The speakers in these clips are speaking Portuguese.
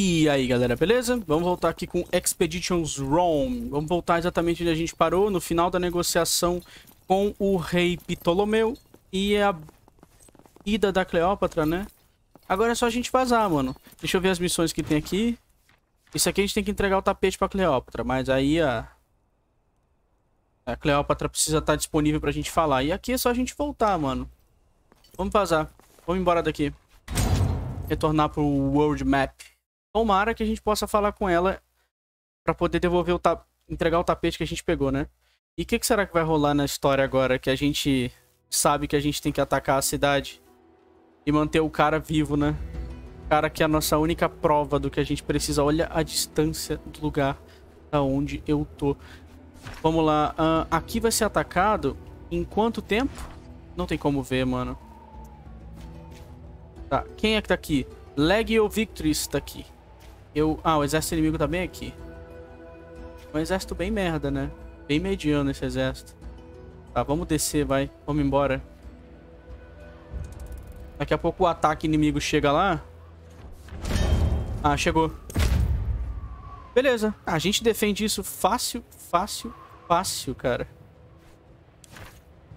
E aí, galera, beleza? Vamos voltar aqui com Expeditions Rome. Vamos voltar exatamente onde a gente parou, no final da negociação com o rei Ptolomeu e a ida da Cleópatra, né? Agora é só a gente vazar, mano. Deixa eu ver as missões que tem aqui. Isso aqui a gente tem que entregar o tapete pra Cleópatra, mas aí a... A Cleópatra precisa estar disponível pra gente falar. E aqui é só a gente voltar, mano. Vamos vazar. Vamos embora daqui. Retornar pro World Map. Tomara que a gente possa falar com ela pra poder devolver o ta... entregar o tapete que a gente pegou, né? E o que, que será que vai rolar na história agora que a gente sabe que a gente tem que atacar a cidade e manter o cara vivo, né? O cara que é a nossa única prova do que a gente precisa. Olha a distância do lugar da onde eu tô. Vamos lá. Uh, aqui vai ser atacado em quanto tempo? Não tem como ver, mano. Tá, quem é que tá aqui? Legio Victoris tá aqui. Eu... Ah, o exército inimigo tá bem aqui. Um exército bem merda, né? Bem mediano esse exército. Tá, vamos descer, vai. Vamos embora. Daqui a pouco o ataque inimigo chega lá. Ah, chegou. Beleza. A gente defende isso fácil, fácil, fácil, cara.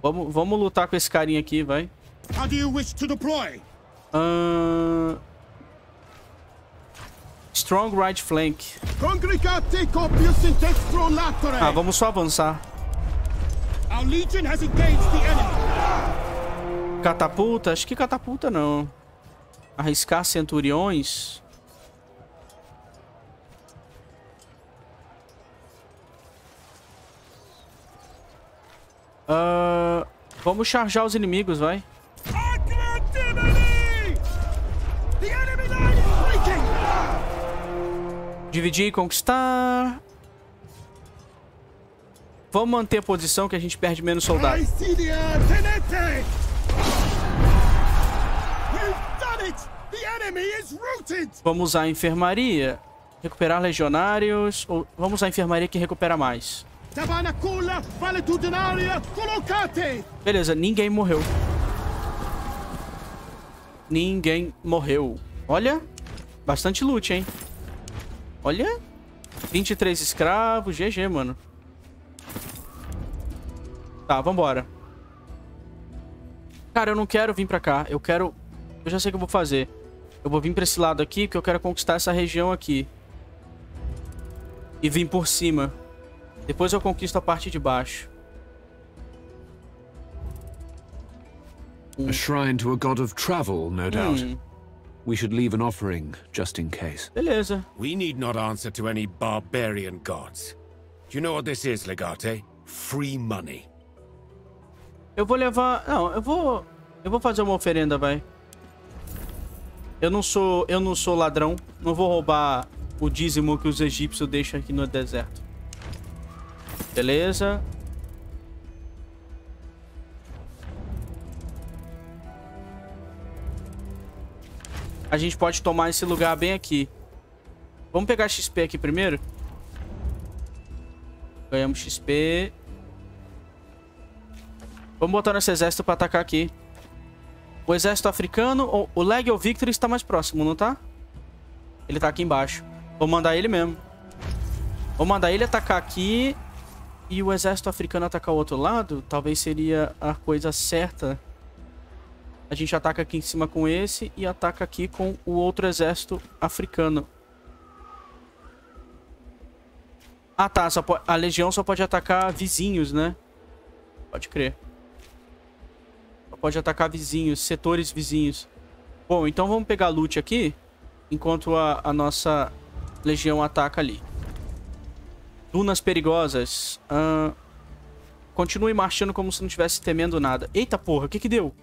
Vamos, vamos lutar com esse carinha aqui, vai. How do you wish to deploy? Uh... Strong right flank. Ah, vamos só avançar. Catapulta? Acho que catapulta não. Arriscar centuriões? Uh, vamos charjar os inimigos, vai. Dividir e conquistar. Vamos manter a posição que a gente perde menos soldados. Vamos usar a enfermaria. Recuperar legionários. Ou vamos usar a enfermaria que recupera mais. Beleza, ninguém morreu. Ninguém morreu. Olha, bastante loot, hein? Olha, 23 escravos, GG, mano. Tá, vambora. Cara, eu não quero vir pra cá. Eu quero... Eu já sei o que eu vou fazer. Eu vou vir pra esse lado aqui, porque eu quero conquistar essa região aqui. E vir por cima. Depois eu conquisto a parte de baixo. A shrine to a god of travel, no doubt. Hum. We should leave an offering, just in case. Beleza. We need not answer to any barbarian gods. Do you know what this is, Legate? Free money. Eu vou levar... Não, eu vou... Eu vou fazer uma oferenda, vai. Eu não sou... Eu não sou ladrão. Não vou roubar o dízimo que os egípcios deixam aqui no deserto. Beleza. A gente pode tomar esse lugar bem aqui. Vamos pegar XP aqui primeiro. Ganhamos XP. Vamos botar nosso exército pra atacar aqui. O exército africano, o Legal Victory está mais próximo, não tá? Ele tá aqui embaixo. Vou mandar ele mesmo. Vou mandar ele atacar aqui e o exército africano atacar o outro lado. Talvez seria a coisa certa. A gente ataca aqui em cima com esse e ataca aqui com o outro exército africano. Ah tá, a legião só pode atacar vizinhos, né? Pode crer pode atacar vizinhos, setores vizinhos. Bom, então vamos pegar loot aqui, enquanto a, a nossa legião ataca ali. Dunas perigosas. Uh, continue marchando como se não estivesse temendo nada. Eita porra, o que que deu?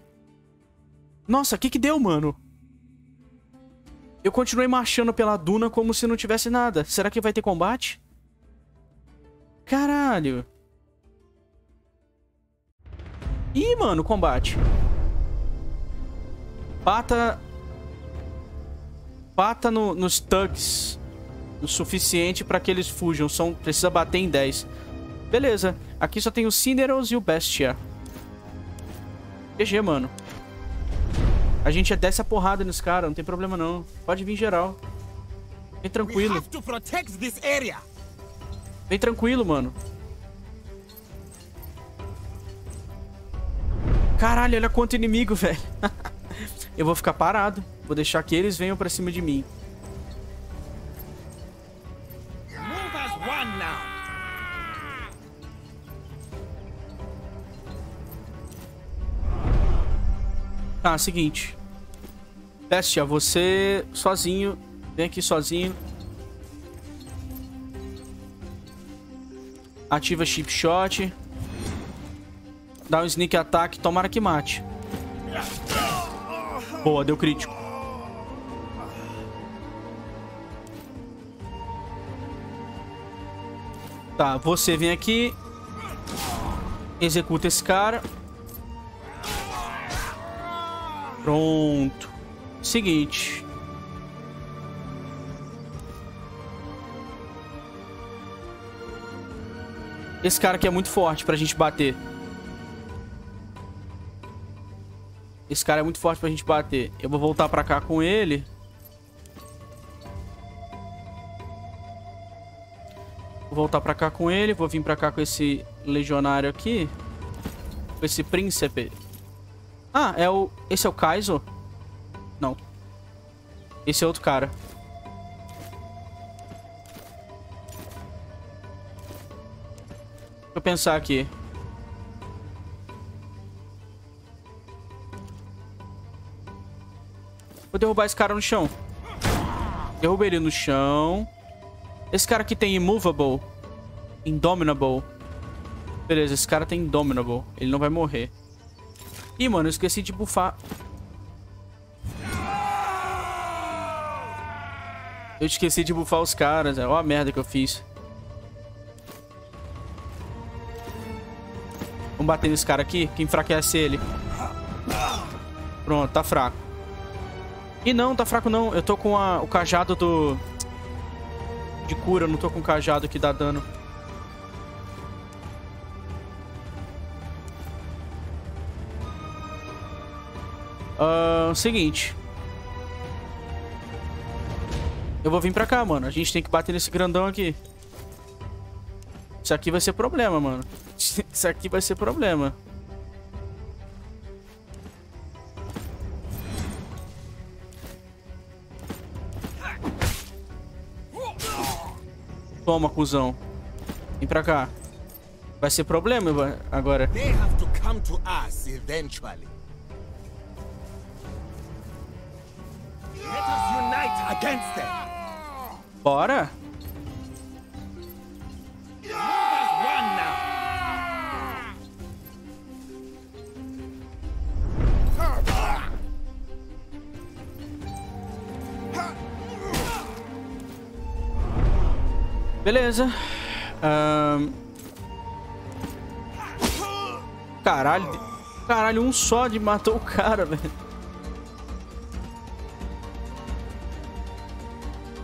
Nossa, o que que deu, mano? Eu continuei marchando pela duna como se não tivesse nada. Será que vai ter combate? Caralho. Ih, mano, combate. Bata... Bata no, nos thugs o suficiente para que eles fujam. São, precisa bater em 10. Beleza. Aqui só tem o Cineros e o Bestia. GG, mano. A gente desce a porrada nesse cara, não tem problema não. Pode vir geral. Vem tranquilo. Vem tranquilo, mano. Caralho, olha quanto inimigo, velho. Eu vou ficar parado. Vou deixar que eles venham pra cima de mim. Tá, seguinte. Bestia, você sozinho. Vem aqui sozinho. Ativa chip shot. Dá um sneak attack. Tomara que mate. Boa, deu crítico. Tá, você vem aqui. Executa esse cara. Pronto. Seguinte. Esse cara aqui é muito forte pra gente bater. Esse cara é muito forte pra gente bater. Eu vou voltar pra cá com ele. Vou voltar pra cá com ele. Vou vir pra cá com esse legionário aqui. Com esse príncipe. Ah, é o... Esse é o Kaizo? Não. Esse é outro cara. Deixa eu pensar aqui. Vou derrubar esse cara no chão. Derrubei ele no chão. Esse cara aqui tem Immovable. Indominable. Beleza, esse cara tem Indominable. Ele não vai morrer. Ih, mano, eu esqueci de bufar. Eu esqueci de bufar os caras. Olha a merda que eu fiz. Vamos bater nesse cara aqui, que enfraquece ele. Pronto, tá fraco. E não, tá fraco não. Eu tô com a, o cajado do... De cura, não tô com o cajado que dá dano. Uh, seguinte. Eu vou vir pra cá, mano. A gente tem que bater nesse grandão aqui. Isso aqui vai ser problema, mano. Isso aqui vai ser problema. Toma, cuzão. Vem pra cá. Vai ser problema agora. They have to come to us eventually. Let us unite against them. Bora. Beleza. Um... Caralho. Caralho, um só de matou o cara, velho.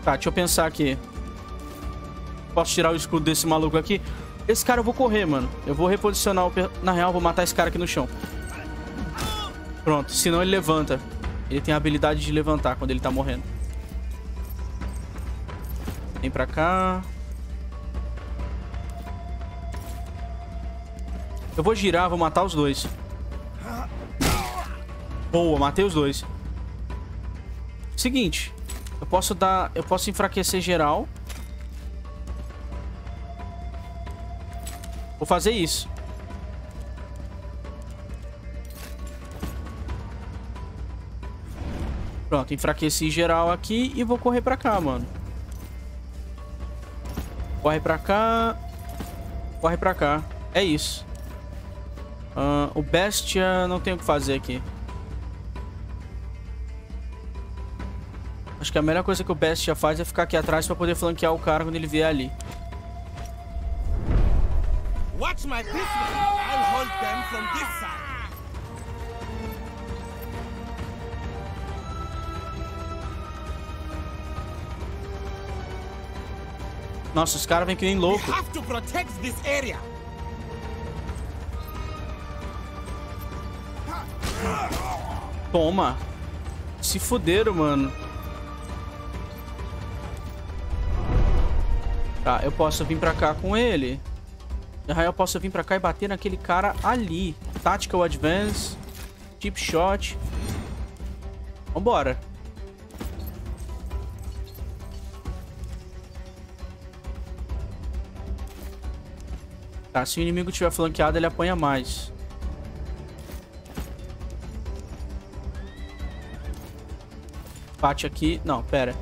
Tá, deixa eu pensar aqui. Posso tirar o escudo desse maluco aqui? Esse cara eu vou correr, mano. Eu vou reposicionar o... Na real, eu vou matar esse cara aqui no chão. Pronto, senão ele levanta. Ele tem a habilidade de levantar quando ele tá morrendo. Vem pra cá. Eu vou girar, vou matar os dois. Boa, matei os dois. Seguinte. Eu posso dar... Eu posso enfraquecer geral. Vou fazer isso. Pronto, enfraqueci geral aqui e vou correr pra cá, mano. Corre pra cá. Corre pra cá. É isso. Uh, o Bestia não tem o que fazer aqui. Que a melhor coisa que o Best já faz é ficar aqui atrás pra poder flanquear o cara quando ele vier ali. Watch my I'll hold them from this side. Nossa, os caras vêm que nem louco. Toma. Se fuderam, mano. Tá, eu posso vir pra cá com ele. Eu posso vir pra cá e bater naquele cara ali. Tactical Advance. Deep Shot. Vambora. Tá, se o inimigo estiver flanqueado, ele apanha mais. Bate aqui. Não, pera.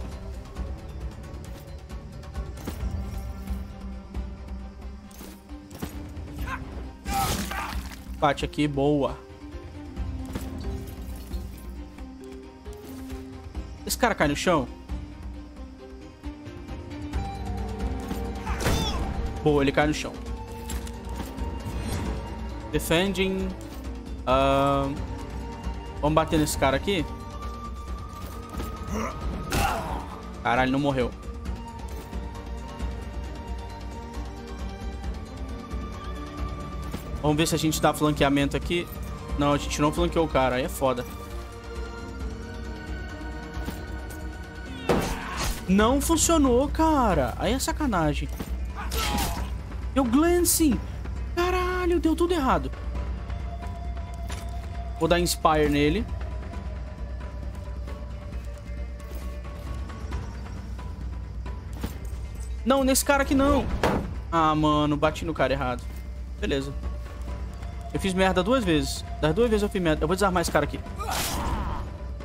Bate aqui, boa. Esse cara cai no chão? Boa, ele cai no chão. Defending. Uh, vamos bater nesse cara aqui? Caralho, não morreu. Vamos ver se a gente dá flanqueamento aqui. Não, a gente não flanqueou o cara. Aí é foda. Não funcionou, cara. Aí é sacanagem. Deu glancing. Caralho, deu tudo errado. Vou dar Inspire nele. Não, nesse cara aqui não. Ah, mano, bati no cara errado. Beleza. Eu fiz merda duas vezes. Das duas vezes eu fiz merda. Eu vou desarmar esse cara aqui.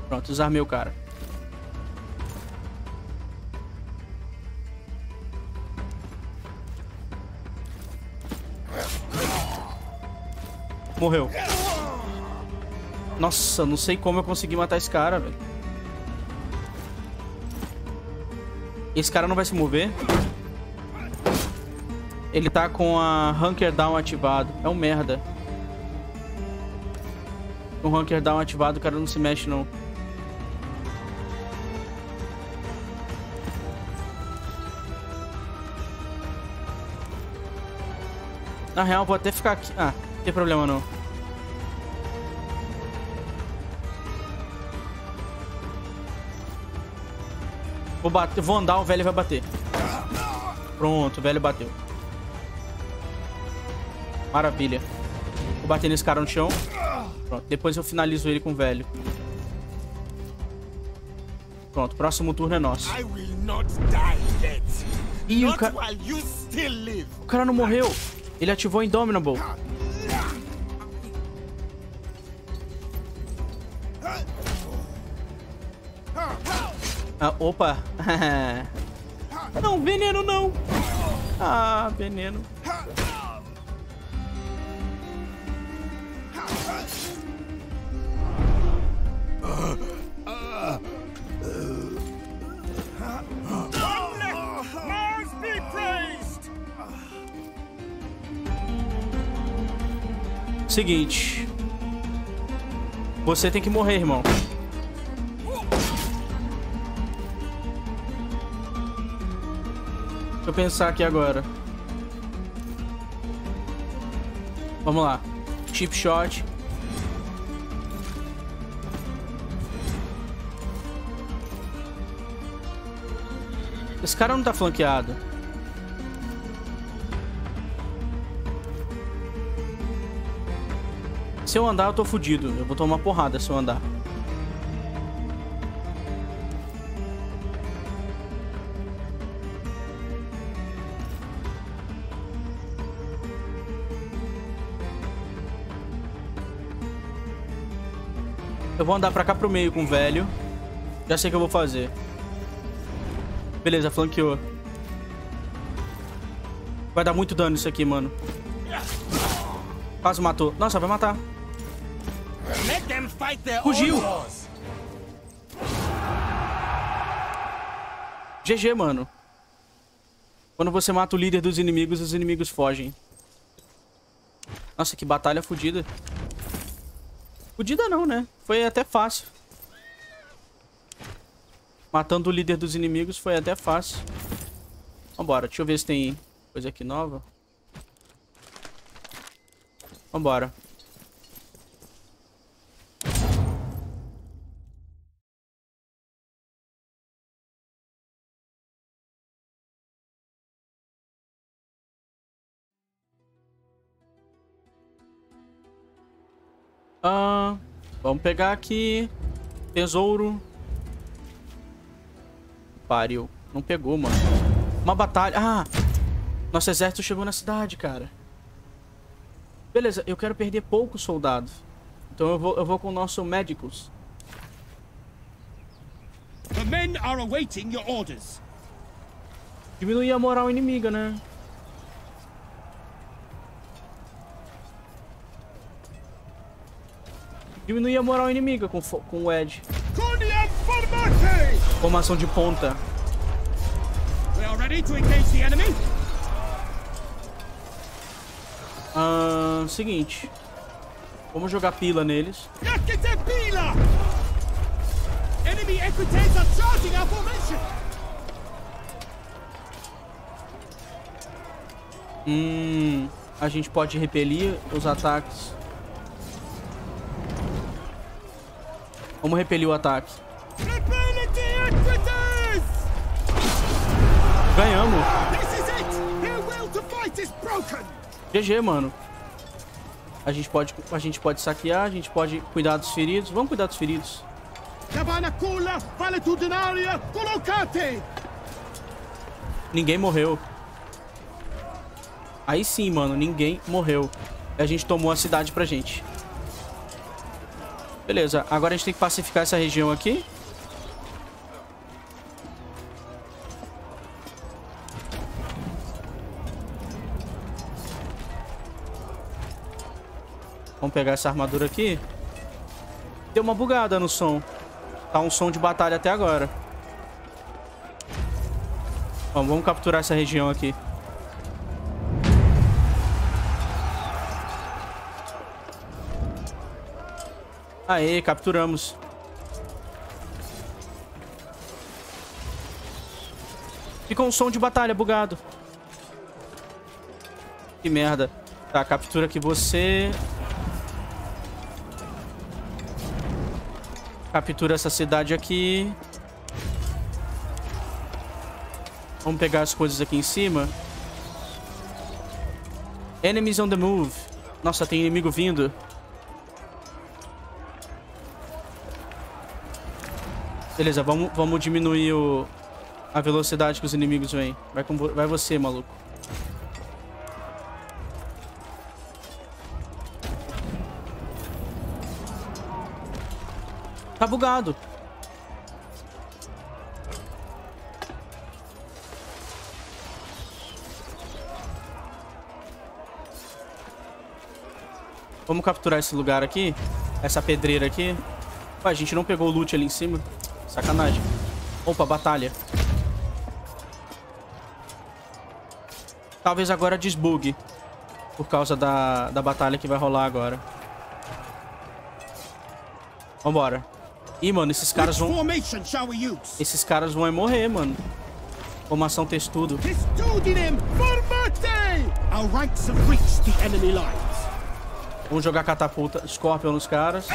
Pronto, desarmei o cara. Morreu. Nossa, não sei como eu consegui matar esse cara, velho. Esse cara não vai se mover. Ele tá com a Hunker Down ativado. É um merda. O Hunker Down ativado, o cara não se mexe, não. Na real, vou até ficar aqui. Ah, não tem problema não. Vou, bater, vou andar, o velho vai bater. Pronto, o velho bateu. Maravilha. Vou bater nesse cara no chão. Pronto, depois eu finalizo ele com o velho. Pronto, próximo turno é nosso. Ih, o cara... O cara não morreu. Ele ativou Indomitable. Ah, opa. não, veneno não. Ah, veneno. Seguinte. Você tem que morrer, irmão. Deixa eu pensar aqui agora. Vamos lá. Chip shot. Esse cara não tá flanqueado. Se eu andar, eu tô fudido. Eu vou tomar porrada se eu andar. Eu vou andar pra cá pro meio com o velho. Já sei o que eu vou fazer. Beleza, flanqueou. Vai dar muito dano isso aqui, mano. Quase matou. Nossa, vai matar. Fugiu. GG, mano. Quando você mata o líder dos inimigos, os inimigos fogem. Nossa, que batalha fodida. Fodida não, né? Foi até fácil. Matando o líder dos inimigos foi até fácil. Vambora, deixa eu ver se tem coisa aqui nova. Vambora. Vamos pegar aqui. Tesouro. Pariu. Não pegou, mano. Uma batalha. Ah! Nosso exército chegou na cidade, cara. Beleza, eu quero perder poucos soldados. Então eu vou, eu vou com o nosso médicos. The men are awaiting your orders. Diminuir a moral inimiga, né? Diminuir a moral inimiga com, com o Ed. Formação de ponta. We are ready to engage the enemy. Ah, seguinte. Vamos jogar pila neles. Enemy equites are charging our formation. Hum, a gente pode repelir os ataques. Vamos repelir o ataque. Ganhamos. GG, mano. A gente pode, a gente pode saquear, a gente pode cuidar dos feridos. Vamos cuidar dos feridos. Ninguém morreu. Aí sim, mano, ninguém morreu. A gente tomou a cidade pra gente. Beleza, agora a gente tem que pacificar essa região aqui. Vamos pegar essa armadura aqui. Deu uma bugada no som. Tá um som de batalha até agora. Vamos, vamos capturar essa região aqui. Aê, capturamos. Ficou um som de batalha bugado. Que merda. Tá, captura aqui você. Captura essa cidade aqui. Vamos pegar as coisas aqui em cima. Enemies on the move. Nossa, tem inimigo vindo. Beleza, vamos, vamos diminuir o, a velocidade que os inimigos vêm. Vai, com, vai você, maluco. Tá bugado. Vamos capturar esse lugar aqui. Essa pedreira aqui. Ué, a gente não pegou o loot ali em cima. Sacanagem. Opa, batalha. Talvez agora desbugue. Por causa da, da batalha que vai rolar agora. Vambora. Ih, mano, esses caras vão... Esses caras vão morrer, mano. Formação textudo. Vamos jogar catapulta Scorpion nos caras.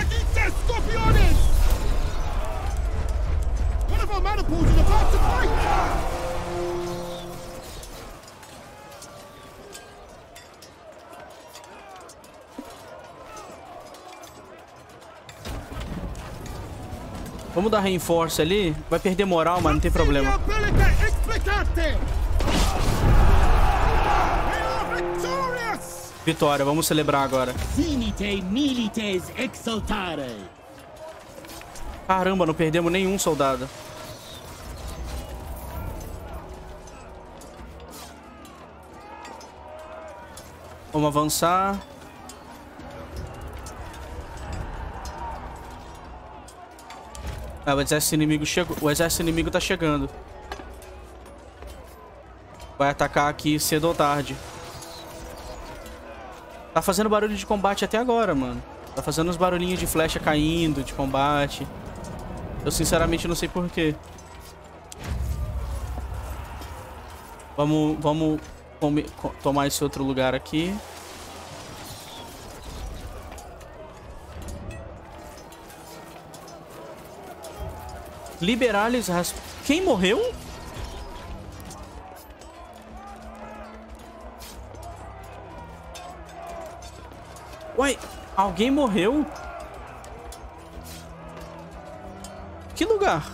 Vamos dar reinforce ali. Vai perder moral, mas não tem problema. Vitória, vamos celebrar agora. Caramba, não perdemos nenhum soldado. Vamos avançar. Ah, o exército inimigo chegou. O exército inimigo tá chegando. Vai atacar aqui cedo ou tarde. Tá fazendo barulho de combate até agora, mano. Tá fazendo uns barulhinhos de flecha caindo, de combate. Eu sinceramente não sei porquê. Vamos, vamos tomar esse outro lugar aqui. Liberales Rasp... Quem morreu? Uai, alguém morreu? Que lugar?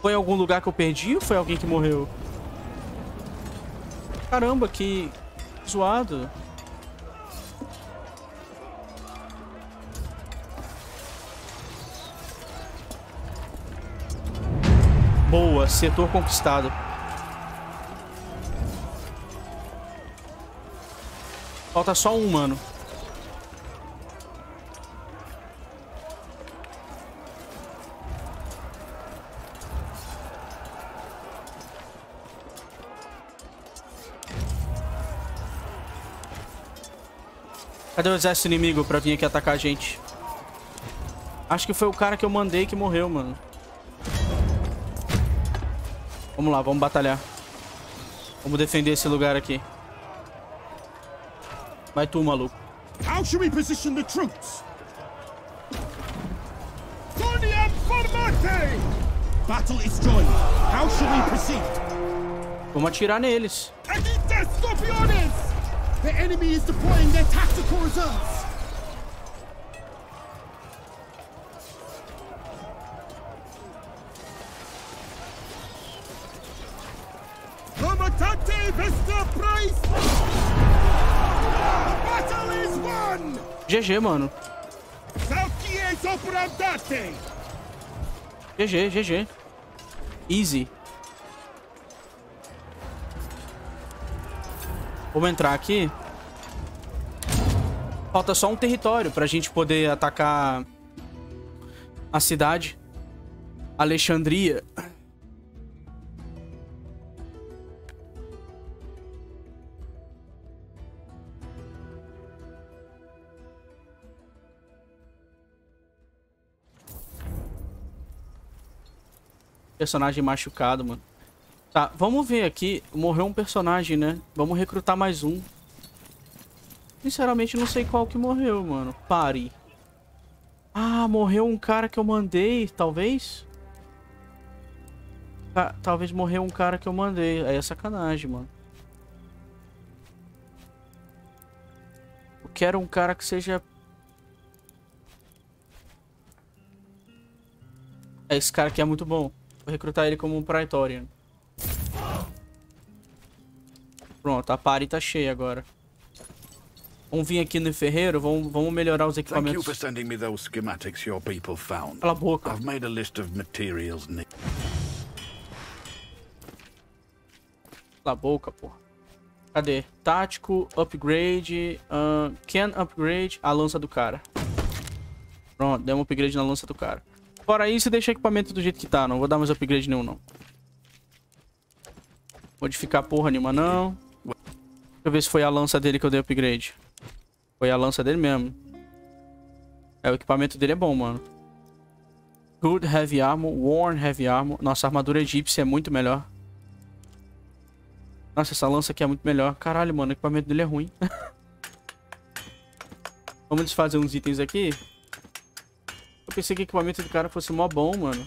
Foi algum lugar que eu perdi ou foi alguém que morreu? Caramba, que zoado. Boa, setor conquistado. Falta só um, mano. Cadê o exército inimigo pra vir aqui atacar a gente? Acho que foi o cara que eu mandei que morreu, mano. Vamos lá, vamos batalhar. Vamos defender esse lugar aqui. Vai tu, maluco. How should we position the troops? Battle is joined. How should we proceed? Vamos atirar neles. The enemy is deploying their tactical reserves. Vista Price! The battle is won! GG, mano. GG, GG. Easy. Vamos entrar aqui. Falta só um território pra gente poder atacar a cidade. Alexandria. Personagem machucado, mano. Tá, vamos ver aqui. Morreu um personagem, né? Vamos recrutar mais um. Sinceramente, não sei qual que morreu, mano. Pare. Ah, morreu um cara que eu mandei, talvez? Talvez morreu um cara que eu mandei. Aí é sacanagem, mano. Eu quero um cara que seja... É, esse cara aqui é muito bom. Vou recrutar ele como um Praetorian. Pronto, a party tá cheia agora. Vamos vir aqui no ferreiro, vamos, vamos melhorar os equipamentos. Cala a boca. I've made a list of materials Cala a boca, porra. Cadê? Tático, upgrade, uh, can upgrade a lança do cara. Pronto, deu um upgrade na lança do cara. Fora isso, deixa o equipamento do jeito que tá. Não vou dar mais upgrade nenhum, não. Modificar porra nenhuma, não. Deixa eu ver se foi a lança dele que eu dei upgrade. Foi a lança dele mesmo. É, o equipamento dele é bom, mano. Good Heavy Armor, Worn Heavy Armor. Nossa, armadura egípcia é muito melhor. Nossa, essa lança aqui é muito melhor. Caralho, mano, o equipamento dele é ruim. Vamos desfazer uns itens aqui. Eu pensei que o equipamento do cara fosse mó bom, mano.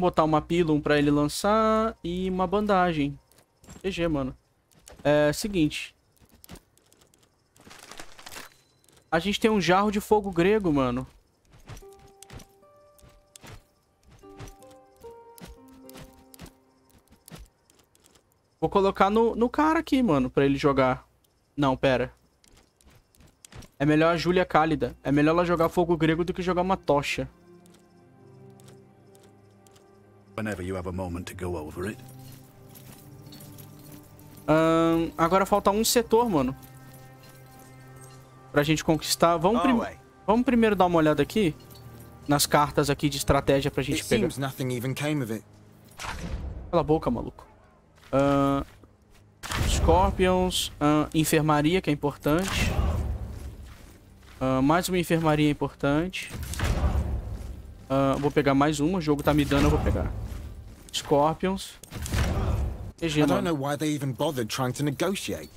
Vamos botar uma pílula pra ele lançar e uma bandagem. GG, mano. É seguinte. A gente tem um jarro de fogo grego, mano. Vou colocar no, no cara aqui, mano, pra ele jogar. Não, pera. É melhor a Júlia Cálida. É melhor ela jogar fogo grego do que jogar uma tocha. Whenever you have a moment to go over it. Um, agora falta um setor, mano. Pra gente conquistar. Vamos, prim vamos primeiro dar uma olhada aqui. Nas cartas aqui de estratégia pra gente pegar. Cala a boca, maluco. Uh, Scorpions. Uh, enfermaria, que é importante. Uh, mais uma enfermaria importante. Uh, vou pegar mais uma. O jogo tá me dando, eu vou pegar. Scorpions. I don't know why they even bothered trying to negotiate.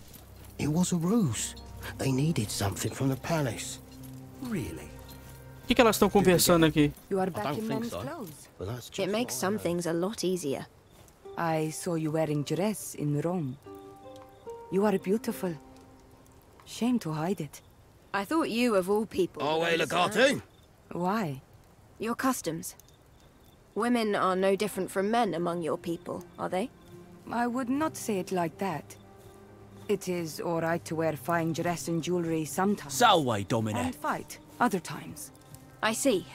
It was a ruse. They needed something from the palace. Really? O que, que elas estão conversando aqui? You are back in men's clothes. It makes some things a lot easier. I saw you wearing dress in Rome. You are beautiful. Shame to hide it. I thought you, of all people... Oh, hey, Legate! Why? Your customs. Women are no different from men among your people, are they? I would not say it like that. It is alright to wear fine dress and jewelry sometimes. Salway, Domine. And fight, other times. I see.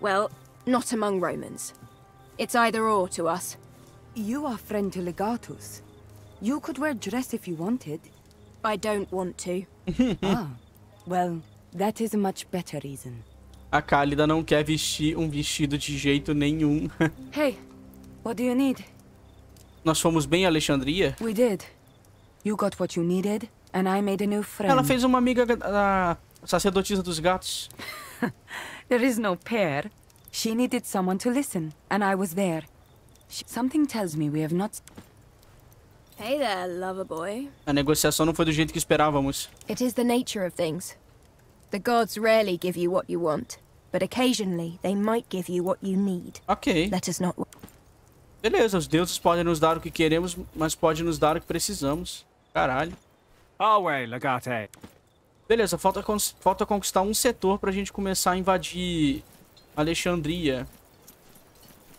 Well, not among Romans. It's either or to us. You are friend to Legatus. You could wear dress if you wanted. I don't want to. ah, well, that is a much better reason. A Cálida não quer vestir um vestido de jeito nenhum. hey, what do you need? Nós fomos bem Alexandria? We did. You got what you needed, and I made a new friend. Ela fez uma amiga da sacerdotisa dos gatos. there is no pair. She needed someone to listen, and I was there. She... Something tells me we have not... Hey there, lover boy. A negociação não foi do jeito que esperávamos. It is the nature of things. The gods rarely give you what you want, but occasionally they might give you what you need. Ok. Let us not... Beleza, os deuses podem nos dar o que queremos, mas podem nos dar o que precisamos. Caralho. Away, Legate. Beleza, falta, falta conquistar um setor pra gente começar a invadir Alexandria.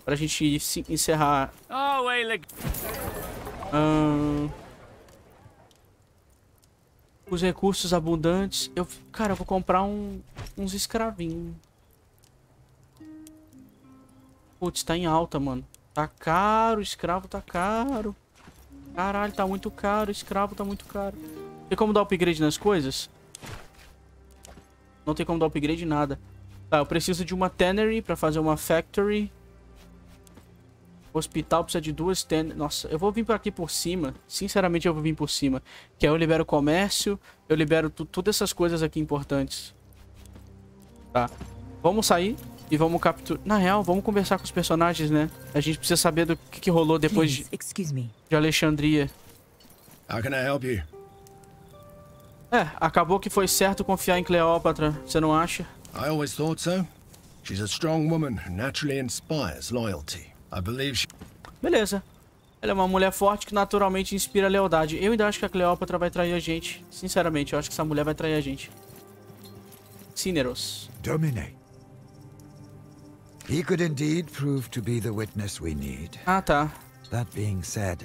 Pra gente encerrar. Away, Legate. Hum... Os recursos abundantes. Eu, cara, eu vou comprar um, uns escravinhos. Putz, tá em alta, mano. Tá caro, escravo tá caro. Caralho, tá muito caro, escravo tá muito caro. Tem como dar upgrade nas coisas? Não tem como dar upgrade em nada. Tá, eu preciso de uma tannery pra fazer uma factory. O hospital precisa de duas tannery. Nossa, eu vou vir por aqui por cima. Sinceramente, eu vou vir por cima. Que aí eu libero o comércio, eu libero todas essas coisas aqui importantes. Tá. Vamos sair. E vamos capturar. Na real, vamos conversar com os personagens, né? A gente precisa saber do que, que rolou depois de, de Alexandria. How can I help you? É, acabou que foi certo confiar em Cleópatra, você não acha? I always thought so. She's a strong woman who naturally inspires loyalty. I believe she... Beleza. Ela é uma mulher forte que naturalmente inspira lealdade. Eu ainda acho que a Cleópatra vai trair a gente. Sinceramente, eu acho que essa mulher vai trair a gente. Cineros. Domine. He could indeed prove to be the witness we need. Ah, tá. That being said,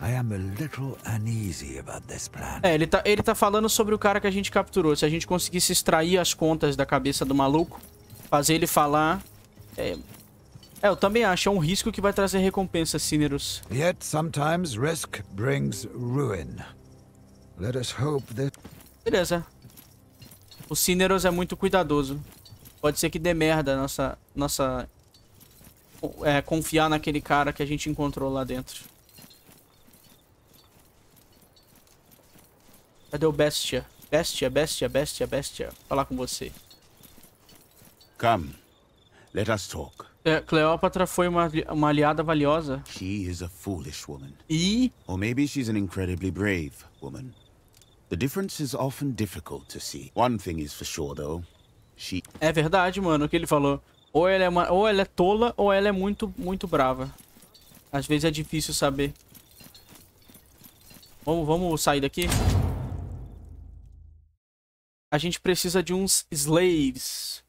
I am a little uneasy about this plan. É, ele tá, ele tá falando sobre o cara que a gente capturou. Se a gente conseguisse extrair as contas da cabeça do maluco, fazer ele falar... É, é eu também acho. É um risco que vai trazer recompensa, Cinerus. Yet sometimes risk brings ruin. Let us hope that... Beleza. O Cinerus é muito cuidadoso. Pode ser que dê merda nossa, nossa é, confiar naquele cara que a gente encontrou lá dentro. Cadê o Bestia? Bestia, Bestia, Bestia, Bestia. Falar com você. Come. Let us talk. É, Cleópatra foi uma, uma aliada valiosa. She is a foolish woman. E? Or maybe she's an incredibly brave woman. The difference is often difficult to see. One thing is for sure, though. She... É verdade, mano, o que ele falou. Ou ela, é uma, ou ela é tola, ou ela é muito, muito brava. Às vezes é difícil saber. Vamos, vamos sair daqui? A gente precisa de uns slaves.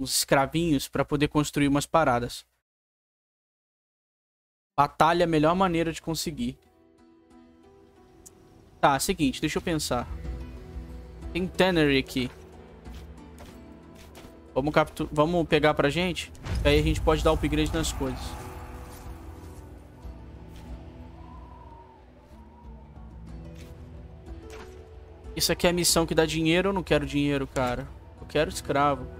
Uns escravinhos para poder construir umas paradas. Batalha é a melhor maneira de conseguir. Tá, seguinte, deixa eu pensar. Tem tannery aqui. Vamos, captu vamos pegar pra gente. Aí a gente pode dar upgrade nas coisas. Isso aqui é a missão que dá dinheiro. Eu não quero dinheiro, cara. Eu quero escravo.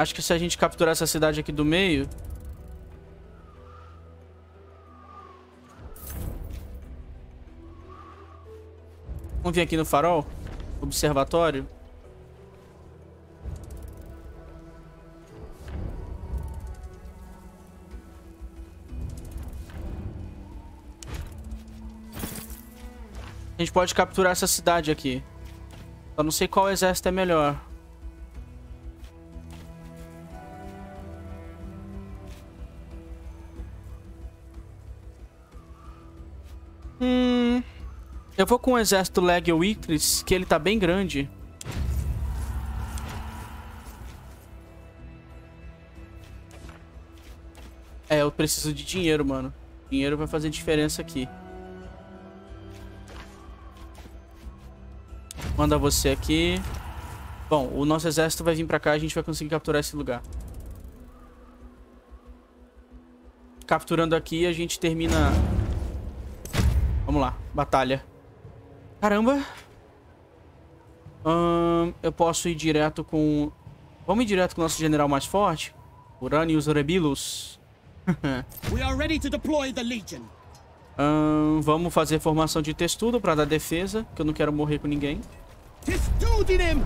Acho que se a gente capturar essa cidade aqui do meio... Vamos vir aqui no farol? Observatório? A gente pode capturar essa cidade aqui. Só não sei qual exército é melhor. Eu vou com o exército Legio Ictris, que ele tá bem grande. É, eu preciso de dinheiro, mano. Dinheiro vai fazer diferença aqui. Manda você aqui. Bom, o nosso exército vai vir pra cá e a gente vai conseguir capturar esse lugar. Capturando aqui, a gente termina... Vamos lá, batalha. Caramba. Hum, eu posso ir direto com... Vamos ir direto com o nosso general mais forte? Uranius Rebilus. We are ready to deploy the Legion. Hum, vamos fazer formação de textudo para dar defesa, que eu não quero morrer com ninguém. Testudinem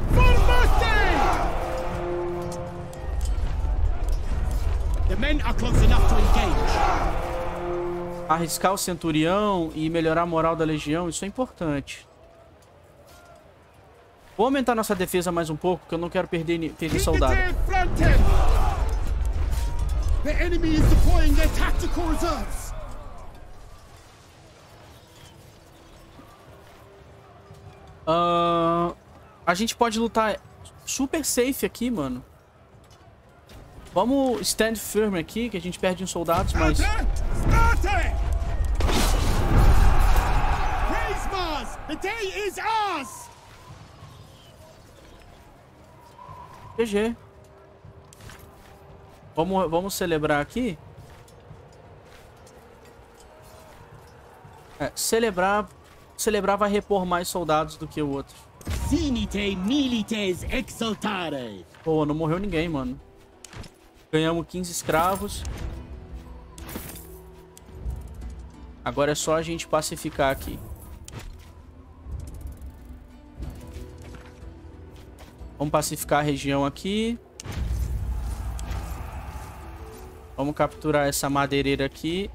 The men are close enough to engage arriscar o centurião e melhorar a moral da legião, isso é importante. Vou aumentar nossa defesa mais um pouco, porque eu não quero perder, perder soldado. Uh, a gente pode lutar super safe aqui, mano. Vamos stand firm aqui, que a gente perde uns soldados, mas... GG. Vamos, vamos celebrar aqui. É, celebrar... Celebrar vai repor mais soldados do que o outro. Sinite milites exaltare. Pô, não morreu ninguém, mano. Ganhamos 15 escravos. Agora é só a gente pacificar aqui. Vamos pacificar a região aqui. Vamos capturar essa madeireira aqui.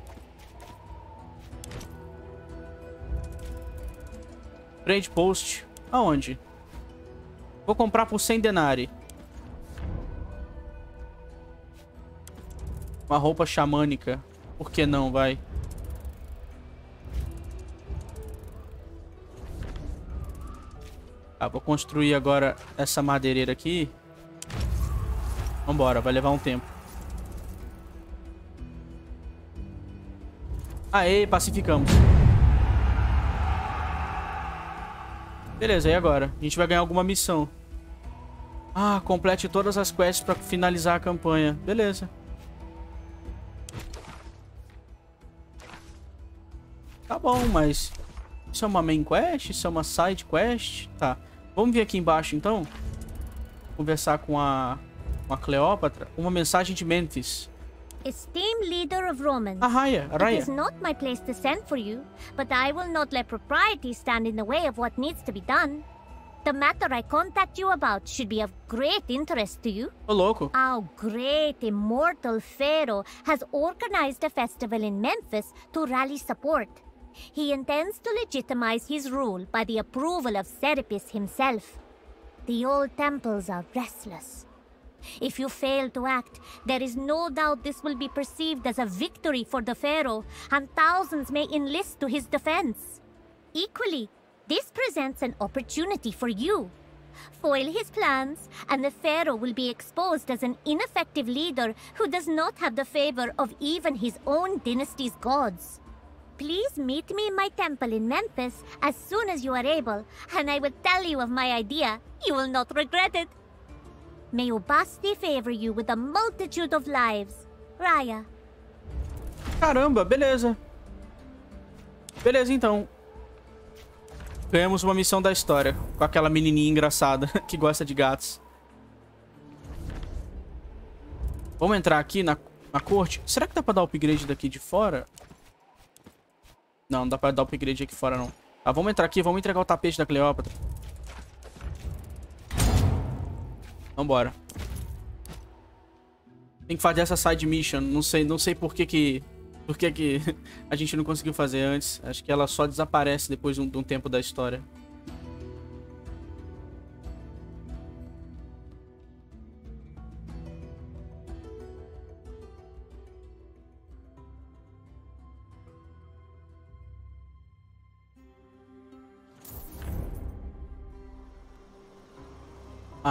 Trade post. Aonde? Vou comprar por 100 denari. Uma roupa xamânica. Por que não, vai? Ah, vou construir agora essa madeireira aqui. Vambora, vai levar um tempo. Aê, pacificamos. Beleza, e agora? A gente vai ganhar alguma missão. Ah, complete todas as quests pra finalizar a campanha. Beleza. Tá bom, mas... Isso é uma main quest? Isso é uma side quest? Tá. Vamos vir aqui embaixo, então. Conversar com a... Com a Cleópatra. Uma mensagem de Memphis. Esteemed leader of Romans. Ah, Raya, Raya. It is not my place to send for you, but I will not let propriety stand in the way of what needs to be done. The matter I contact you about should be of great interest to you. Ô, louco. Our great immortal pharaoh has organized a festival in Memphis to rally support. He intends to legitimize his rule by the approval of Serapis himself. The old temples are restless. If you fail to act, there is no doubt this will be perceived as a victory for the Pharaoh, and thousands may enlist to his defense. Equally, this presents an opportunity for you. Foil his plans, and the Pharaoh will be exposed as an ineffective leader who does not have the favor of even his own dynasty's gods. Please meet me in my temple in Memphis as soon as you are able, and I will tell you of my idea. You will not regret it. May Ubasti favor you with a multitude of lives. Raya. Caramba, beleza. Beleza, então. Ganhamos uma missão da história. Com aquela menininha engraçada que gosta de gatos. Vamos entrar aqui na, na corte. Será que dá pra dar upgrade daqui de fora? Não, não dá pra dar upgrade aqui fora, não. Tá, vamos entrar aqui, vamos entregar o tapete da Cleópatra. Vambora. Tem que fazer essa side mission. Não sei, não sei por que que Por que, que a gente não conseguiu fazer antes? Acho que ela só desaparece depois de um, de um tempo da história.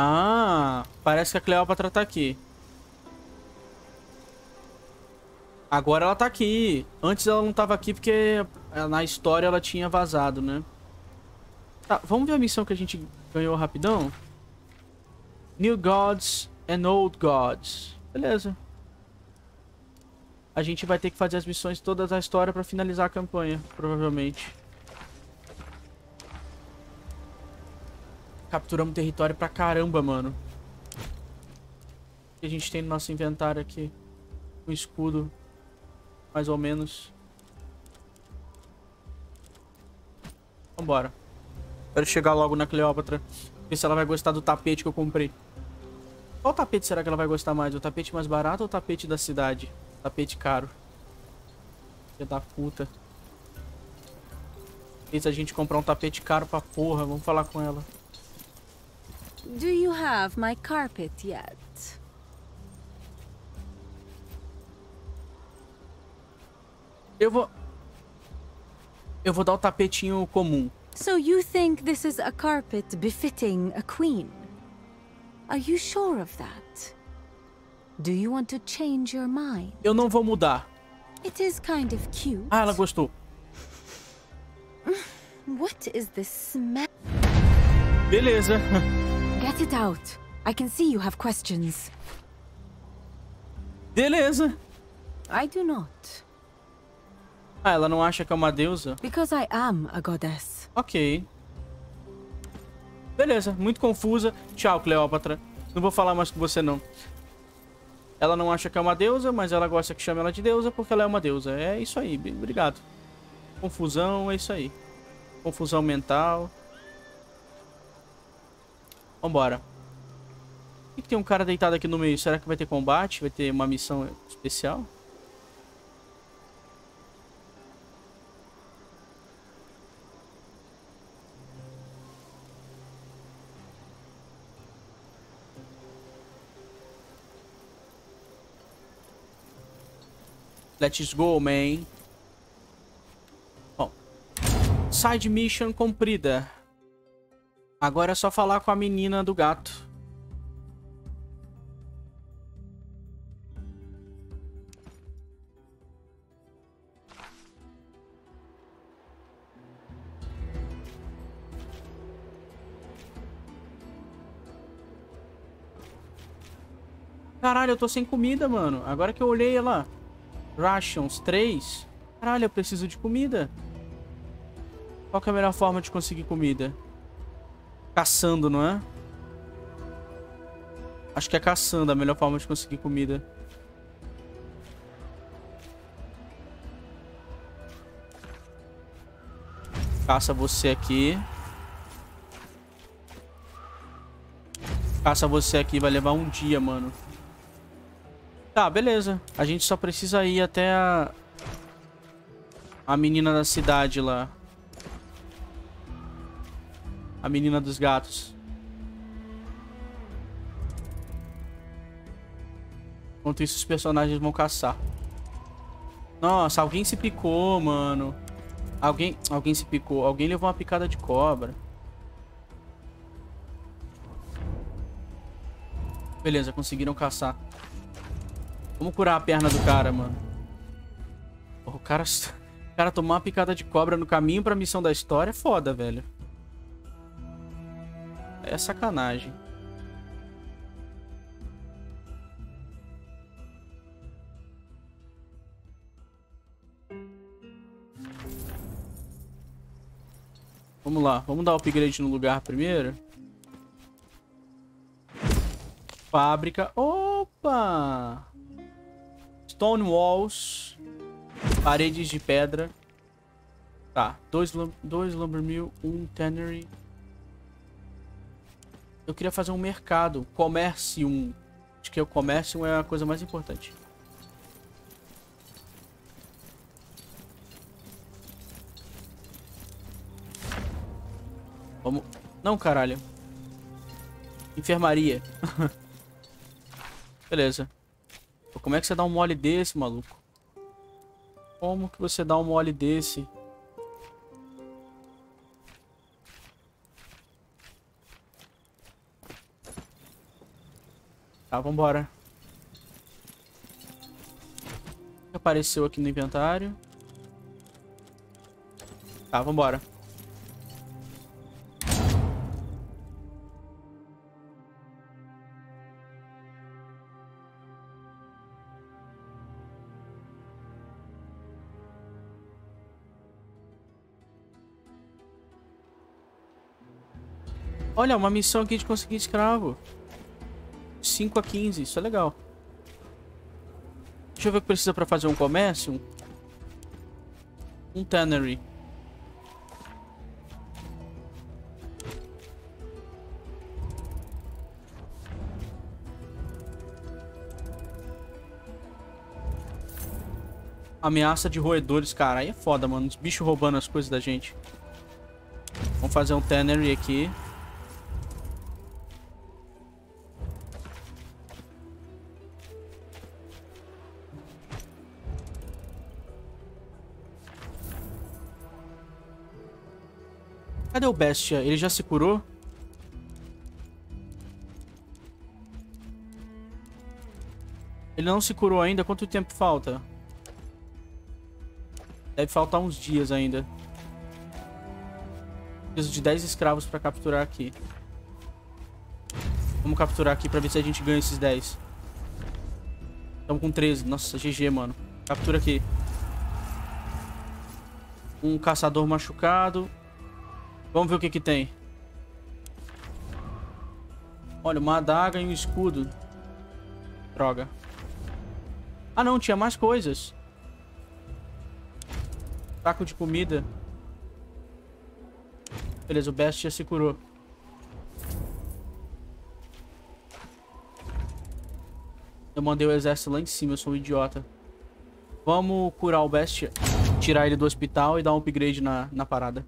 Ah, parece que a Cleópatra tá aqui. Agora ela tá aqui. Antes ela não tava aqui porque na história ela tinha vazado, né? Tá, vamos ver a missão que a gente ganhou rapidão? New Gods and Old Gods. Beleza. A gente vai ter que fazer as missões todas da história pra finalizar a campanha, provavelmente. Capturamos território pra caramba, mano. O que a gente tem no nosso inventário aqui? Um escudo mais ou menos. Vambora. Quero chegar logo na Cleópatra. Ver se ela vai gostar do tapete que eu comprei. Qual tapete será que ela vai gostar mais? O tapete mais barato ou o tapete da cidade? Tapete caro. Filha da puta. Se a gente comprar um tapete caro pra porra? Vamos falar com ela. Do you have my carpet yet? Eu vou... Eu vou dar o tapetinho comum. So you think this is a carpet befitting a queen? Are you sure of that? Do you want to change your mind? Eu não vou mudar. It is kind of cute. Ah, ela gostou. What is this smell? Beleza. Get it out. I can see you have questions. Beleza. I do not. Ah, ela não acha que é uma deusa? Because I am a goddess. Ok. Beleza, muito confusa. Tchau, Cleópatra. Não vou falar mais com você, não. Ela não acha que é uma deusa, mas ela gosta que chame ela de deusa porque ela é uma deusa. É isso aí, obrigado. Confusão, é isso aí. Confusão mental. Vambora. Que tem um cara deitado aqui no meio? Será que vai ter combate? Vai ter uma missão especial? Let's go, man. Bom. Side mission cumprida. Agora é só falar com a menina do gato. Caralho, eu tô sem comida, mano. Agora que eu olhei lá. Rations 3. Caralho, eu preciso de comida. Qual é a melhor forma de conseguir comida? Caçando, não é? Acho que é caçando a melhor forma de conseguir comida. Caça você aqui. Caça você aqui, vai levar um dia, mano. Tá, beleza. A gente só precisa ir até a... A menina da cidade lá. A menina dos gatos. Enquanto isso, os personagens vão caçar. Nossa, alguém se picou, mano. Alguém, alguém se picou. Alguém levou uma picada de cobra. Beleza, conseguiram caçar. Vamos curar a perna do cara, mano. O cara, o cara tomar uma picada de cobra no caminho pra missão da história é foda, velho. É sacanagem. Vamos lá, vamos dar o upgrade no lugar primeiro. Fábrica. Opa! Stone walls. Paredes de pedra. Tá. Dois, dois lumber mill, um tannery. Eu queria fazer um mercado, comércio. Acho que o comércio é a coisa mais importante. Vamos... Não, caralho. Enfermaria. Beleza. Como é que você dá um mole desse, maluco? Como que você dá um mole desse? Tá, vambora. Apareceu aqui no inventário. Tá, vambora. Olha, uma missão aqui de conseguir escravo. 5 a 15, isso é legal. Deixa eu ver o que precisa pra fazer um comércio. Um tannery. Ameaça de roedores, cara. Aí é foda, mano. Os bichos roubando as coisas da gente. Vamos fazer um tannery aqui. Bestia? Ele já se curou? Ele não se curou ainda? Quanto tempo falta? Deve faltar uns dias ainda. Preciso de 10 escravos pra capturar aqui. Vamos capturar aqui pra ver se a gente ganha esses 10. Estamos com 13. Nossa, GG, mano. Captura aqui. Um caçador machucado. Vamos ver o que que tem. Olha, uma adaga e um escudo. Droga. Ah, não. Tinha mais coisas. Taco de comida. Beleza, o Best já se curou. Eu mandei o exército lá em cima, eu sou um idiota. Vamos curar o Best, tirar ele do hospital e dar um upgrade na, na parada.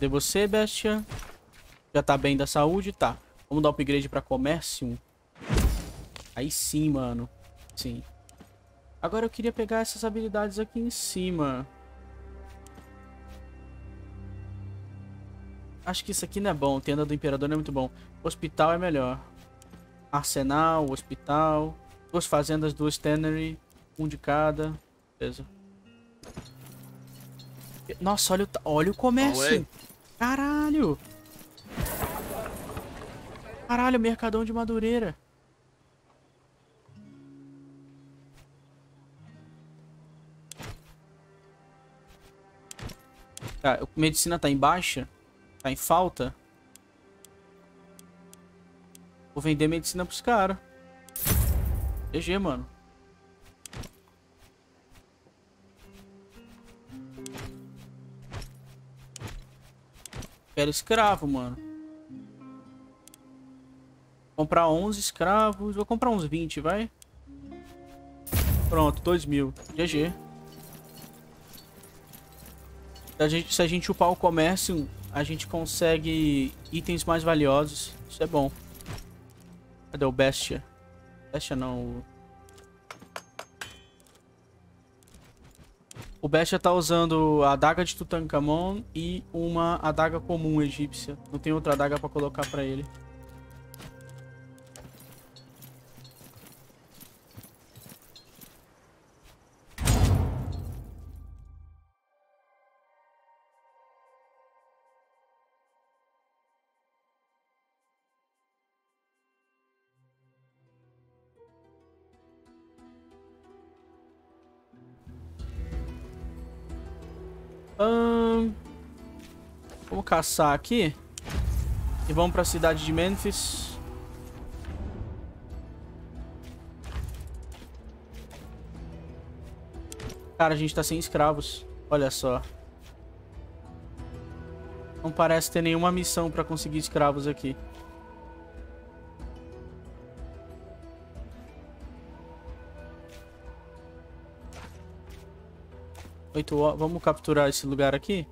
Cadê você, bestia? Já tá bem da saúde? Tá. Vamos dar upgrade pra comércio. Aí sim, mano. Sim. Agora eu queria pegar essas habilidades aqui em cima. Acho que isso aqui não é bom. Tenda do Imperador não é muito bom. Hospital é melhor. Arsenal, hospital. Duas fazendas, duas tannery. Um de cada. Beleza. Nossa, olha o, olha o comércio. Caralho. Caralho, mercadão de Madureira. Tá, medicina tá em baixa. Tá em falta. Vou vender medicina pros caras. GG, mano. Quero escravo, mano. Comprar 11 escravos. Vou comprar uns 20, vai. Pronto, 2 mil. GG. Se a, gente, se a gente upar o comércio, a gente consegue itens mais valiosos. Isso é bom. Cadê o Bestia? Bestia não, o... O Bestia tá usando a adaga de Tutankhamon e uma adaga comum egípcia. Não tem outra adaga pra colocar pra ele. Caçar aqui. E vamos para a cidade de Memphis. Cara, a gente tá sem escravos. Olha só. Não parece ter nenhuma missão pra conseguir escravos aqui. Oito Vamos capturar esse lugar aqui.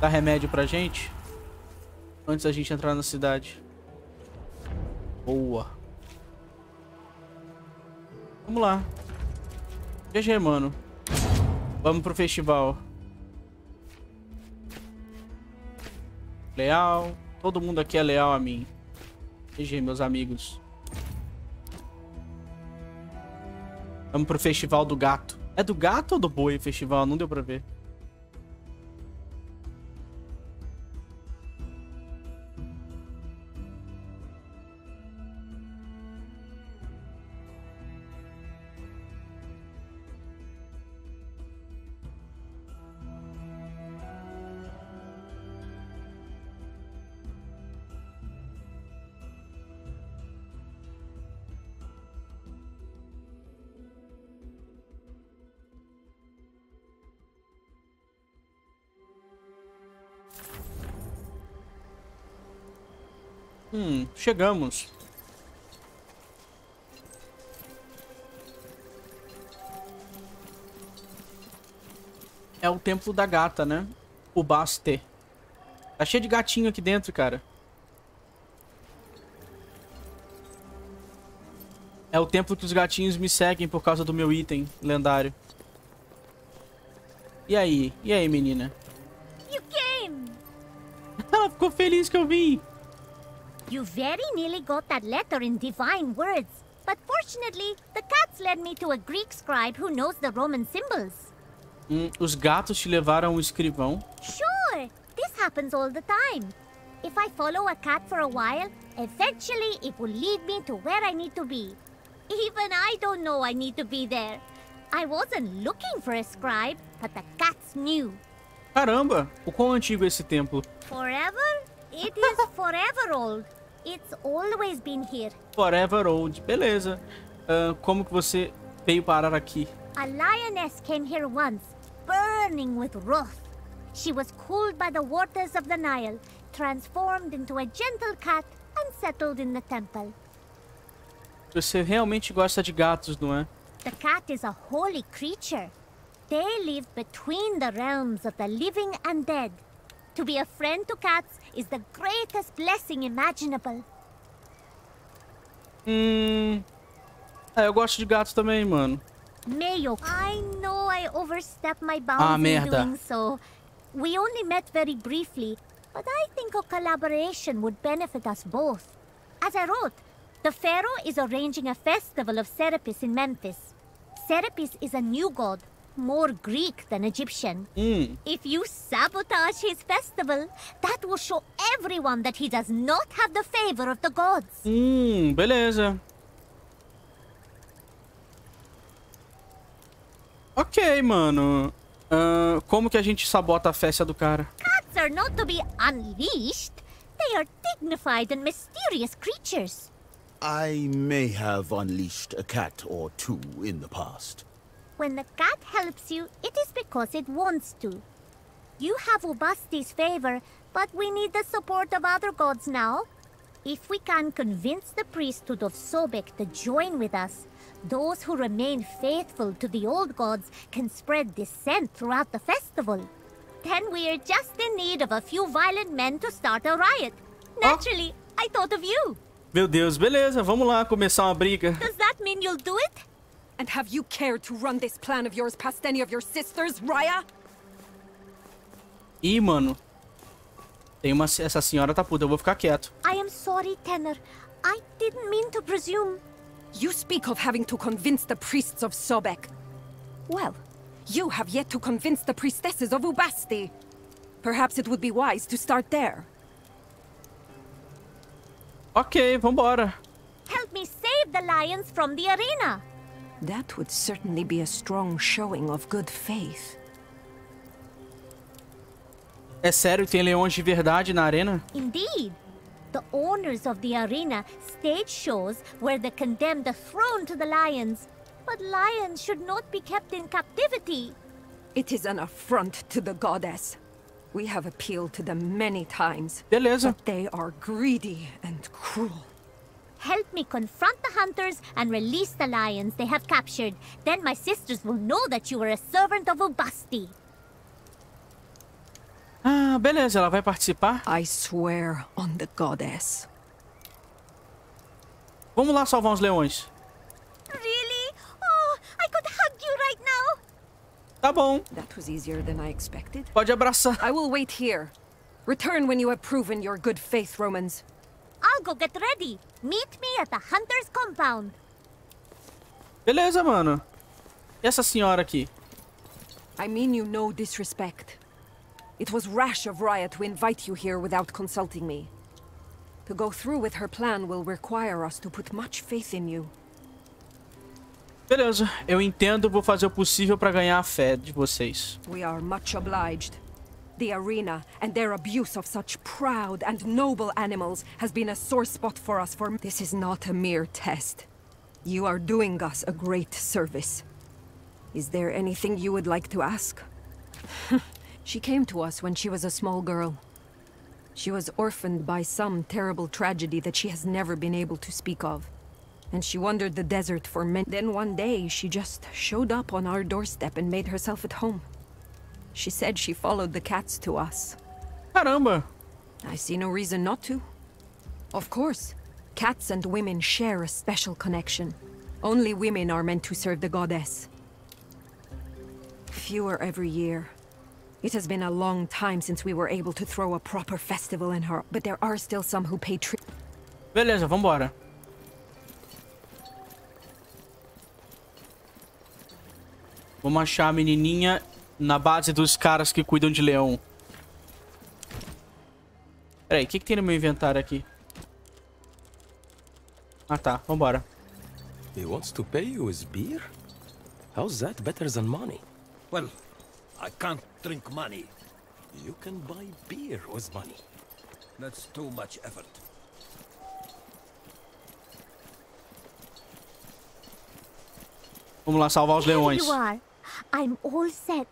Dá remédio pra gente. Antes da gente entrar na cidade. Boa. Vamos lá. GG, mano. Vamos pro festival. Leal. Todo mundo aqui é leal a mim. GG, meus amigos. Vamos pro festival do gato. É do gato ou do boi o festival? Não deu pra ver. Chegamos. É o templo da gata, né? O Baste. Tá cheio de gatinho aqui dentro, cara. É o templo que os gatinhos me seguem por causa do meu item lendário. E aí? E aí, menina? You came. Ela ficou feliz que eu vim. You very nearly got that letter in divine words. But fortunately, the cats led me to a Greek scribe who knows the Roman symbols. Hum, os gatos te levaram um escrivão? Sure, this happens all the time. If I follow a cat for a while, eventually it will lead me to where I need to be. Even I don't know I need to be there. I wasn't looking for a scribe, but the cats knew. Caramba, o quão antigo é esse templo? Forever? It is forever old. It's always been here. Forever old. Beleza. Uh, como que você veio parar aqui? A lioness came here once, burning with wrath. She was cooled by the waters of the Nile, transformed into a gentle cat, and settled in the temple. Você realmente gosta de gatos, não é? The cat is a holy creature. They live between the realms of the living and dead. To be a friend to cats is the greatest blessing imaginable. Hum. É, eu gosto de gatos também, mano. Mayo, I know I overstepped my bounds ah, in doing so. We only met very briefly, but I think a collaboration would benefit us both. As I wrote, the Pharaoh is arranging a festival of Serapis in Memphis. Serapis is a new god more Greek than Egyptian. Mm. If you sabotage his festival, that will show everyone that he does not have the favor of the gods. Hum, beleza. Ok, mano. Uh, como que a gente sabota a festa do cara? Cats are not to be unleashed. They are dignified and mysterious creatures. I may have unleashed a cat or two in the past. When the cat helps you, it is because it wants to. You have Ubasti's favor, but we need the support of other gods now. If we can convince the priesthood of Sobek to join with us, those who remain faithful to the old gods can spread dissent throughout the festival. Then we're just in need of a few violent men to start a riot. Oh. Naturally, oh. I thought of you. Meu Deus, beleza, vamos lá começar uma briga. Does that mean you'll do it? And have you cared to run this plan of yours past any of your sisters, Raya? Ih, mano. Tem uma... Essa senhora tá puta, eu vou ficar quieto. I am sorry, Tenor. I didn't mean to presume. You speak of having to convince the priests of Sobek. Well, you have yet to convince the priestesses of Ubasti. Perhaps it would be wise to start there. Ok, vambora. Help me save the lions from the arena. That would certainly be a strong showing of good faith. É sério, tem leões de verdade na arena? Indeed. The owners of the arena stage shows where the condemned are thrown to the lions. But lions should not be kept in captivity. It is an affront to the goddess. We have appealed to them many times. Beleza. But they are greedy and cruel. Help me confront the hunters and release the lions they have captured. Then my sisters will know that you are a servant of Ubasti. Ah, beleza, ela vai participar. I swear on the goddess. Vamos lá salvar os leões. Really? Oh, I could hug you right now. Tá bom. That was easier than I expected. Pode abraçar. I will wait here. Return when you have proven your good faith, Romans. I'll go get ready. Meet me at the hunter's compound. Beleza, mano. E essa senhora aqui? I mean you no disrespect. It was rash of Riot to invite you here without consulting me. To go through with her plan will require us to put much faith in you. Beleza, eu entendo, vou fazer o possível para ganhar a fé de vocês. We are much obliged. The arena and their abuse of such proud and noble animals has been a sore spot for us for... This is not a mere test. You are doing us a great service. Is there anything you would like to ask? she came to us when she was a small girl. She was orphaned by some terrible tragedy that she has never been able to speak of. And she wandered the desert for many... Then one day, she just showed up on our doorstep and made herself at home. She said she followed the cats to us. Caramba! I see no reason not to. Of course, cats and women share a special connection. Only women are meant to serve the goddess. Fewer every year. It has been a long time since we were able to throw a proper festival in her, but there are still some who pay tribute. Beleza, vambora. Vamos achar a menininha na base dos caras que cuidam de leão. Peraí, o que, que tem no meu inventário aqui? Ah tá, vambora. He wants to pay you with beer? How's that better than money? Well, I can't drink money. You can buy beer with money. That's too much effort. Vamos lá salvar os leões. I'm all set.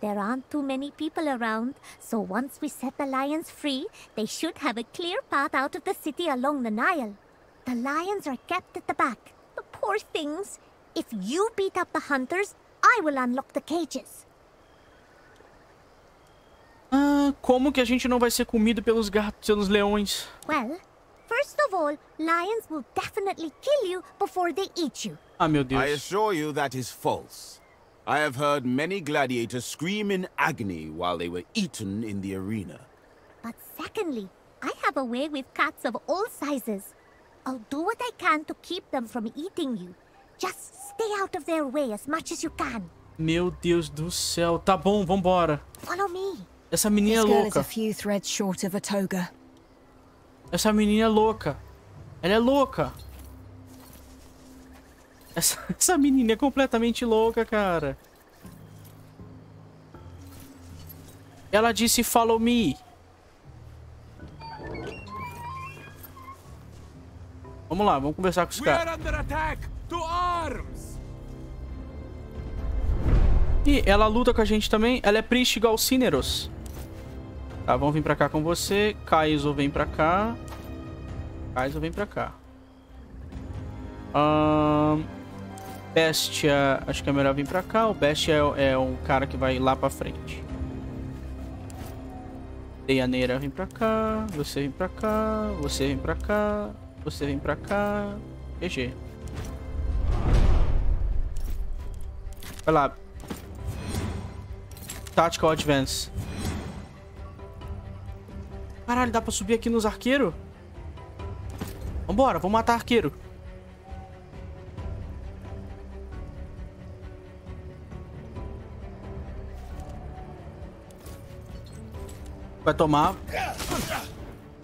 There aren't too many people around, so once we set the lions free, they should have a clear path out of the city along the Nile. The lions are kept at the back. The poor things. If you beat up the hunters, I will unlock the cages. Ah, como que a gente não vai ser comido pelos gatos, pelos leões? Well, first of all, lions will definitely kill you before they eat you. Ah, meu Deus. I assure you that is false. I have heard many gladiators scream in agony while they were eaten in the arena. But secondly, I have a way with cats of all sizes. I'll do what I can to keep them from eating you. Just stay out of their way as much as you can. Meu Deus do céu. Tá bom, vambora. Follow me. Essa menina é This girl is a louca. few threads short of a toga. Essa menina é louca. Ela é louca. Essa, essa menina é completamente louca, cara. Ela disse follow me. Vamos lá, vamos conversar com os caras. E ela luta com a gente também. Ela é Priest igual Cineros. Tá, vamos vir pra cá com você. Kaizo vem pra cá. Kaizo vem pra cá. Ahn, Bestia, acho que é melhor vir pra cá. O Bestia é, é um cara que vai lá pra frente. Deianeira vem pra cá. Você vem pra cá. Você vem pra cá. Você vem pra cá. GG. Vai lá. Tactical Advance. Caralho, dá pra subir aqui nos arqueiros? Vambora, vamos matar arqueiro. Vai tomar.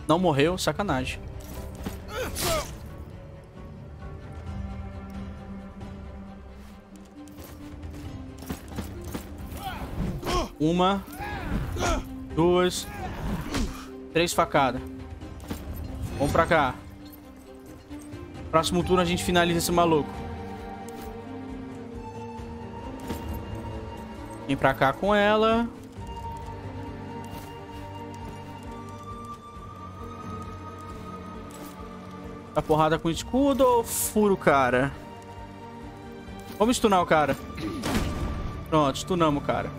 Não morreu, sacanagem. Uma. Duas. Três facadas. Vamos pra cá. Próximo turno a gente finaliza esse maluco. Vem pra cá com ela. A porrada com escudo ou furo o cara? Vamos stunar o cara. Pronto, stunamos o cara.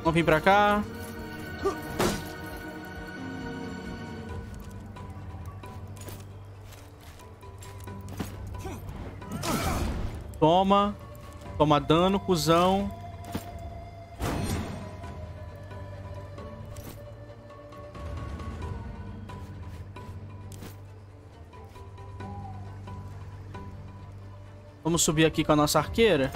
Vamos vir pra cá. Toma. Toma dano, cuzão. Vamos subir aqui com a nossa arqueira.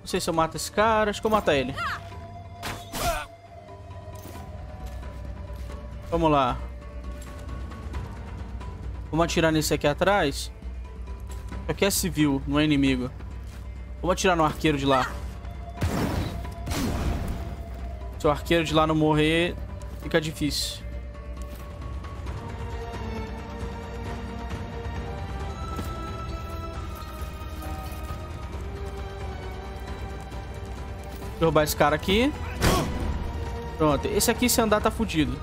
Não sei se eu mato esse cara. Acho que eu mato ele. Vamos lá. Vamos atirar nesse aqui atrás. Aqui é civil, não é inimigo. Vamos atirar no arqueiro de lá. Se o arqueiro de lá não morrer, fica difícil. Derrubar esse cara aqui. Pronto. Esse aqui, se andar, tá fudido.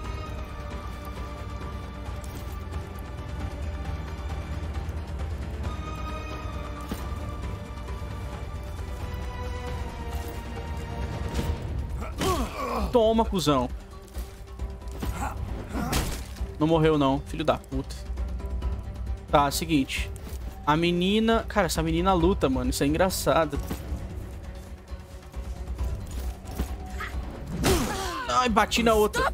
Toma, cuzão. Não morreu, não. Filho da puta. Tá, seguinte. A menina... Cara, essa menina luta, mano. Isso é engraçado. Ai, bati na outra.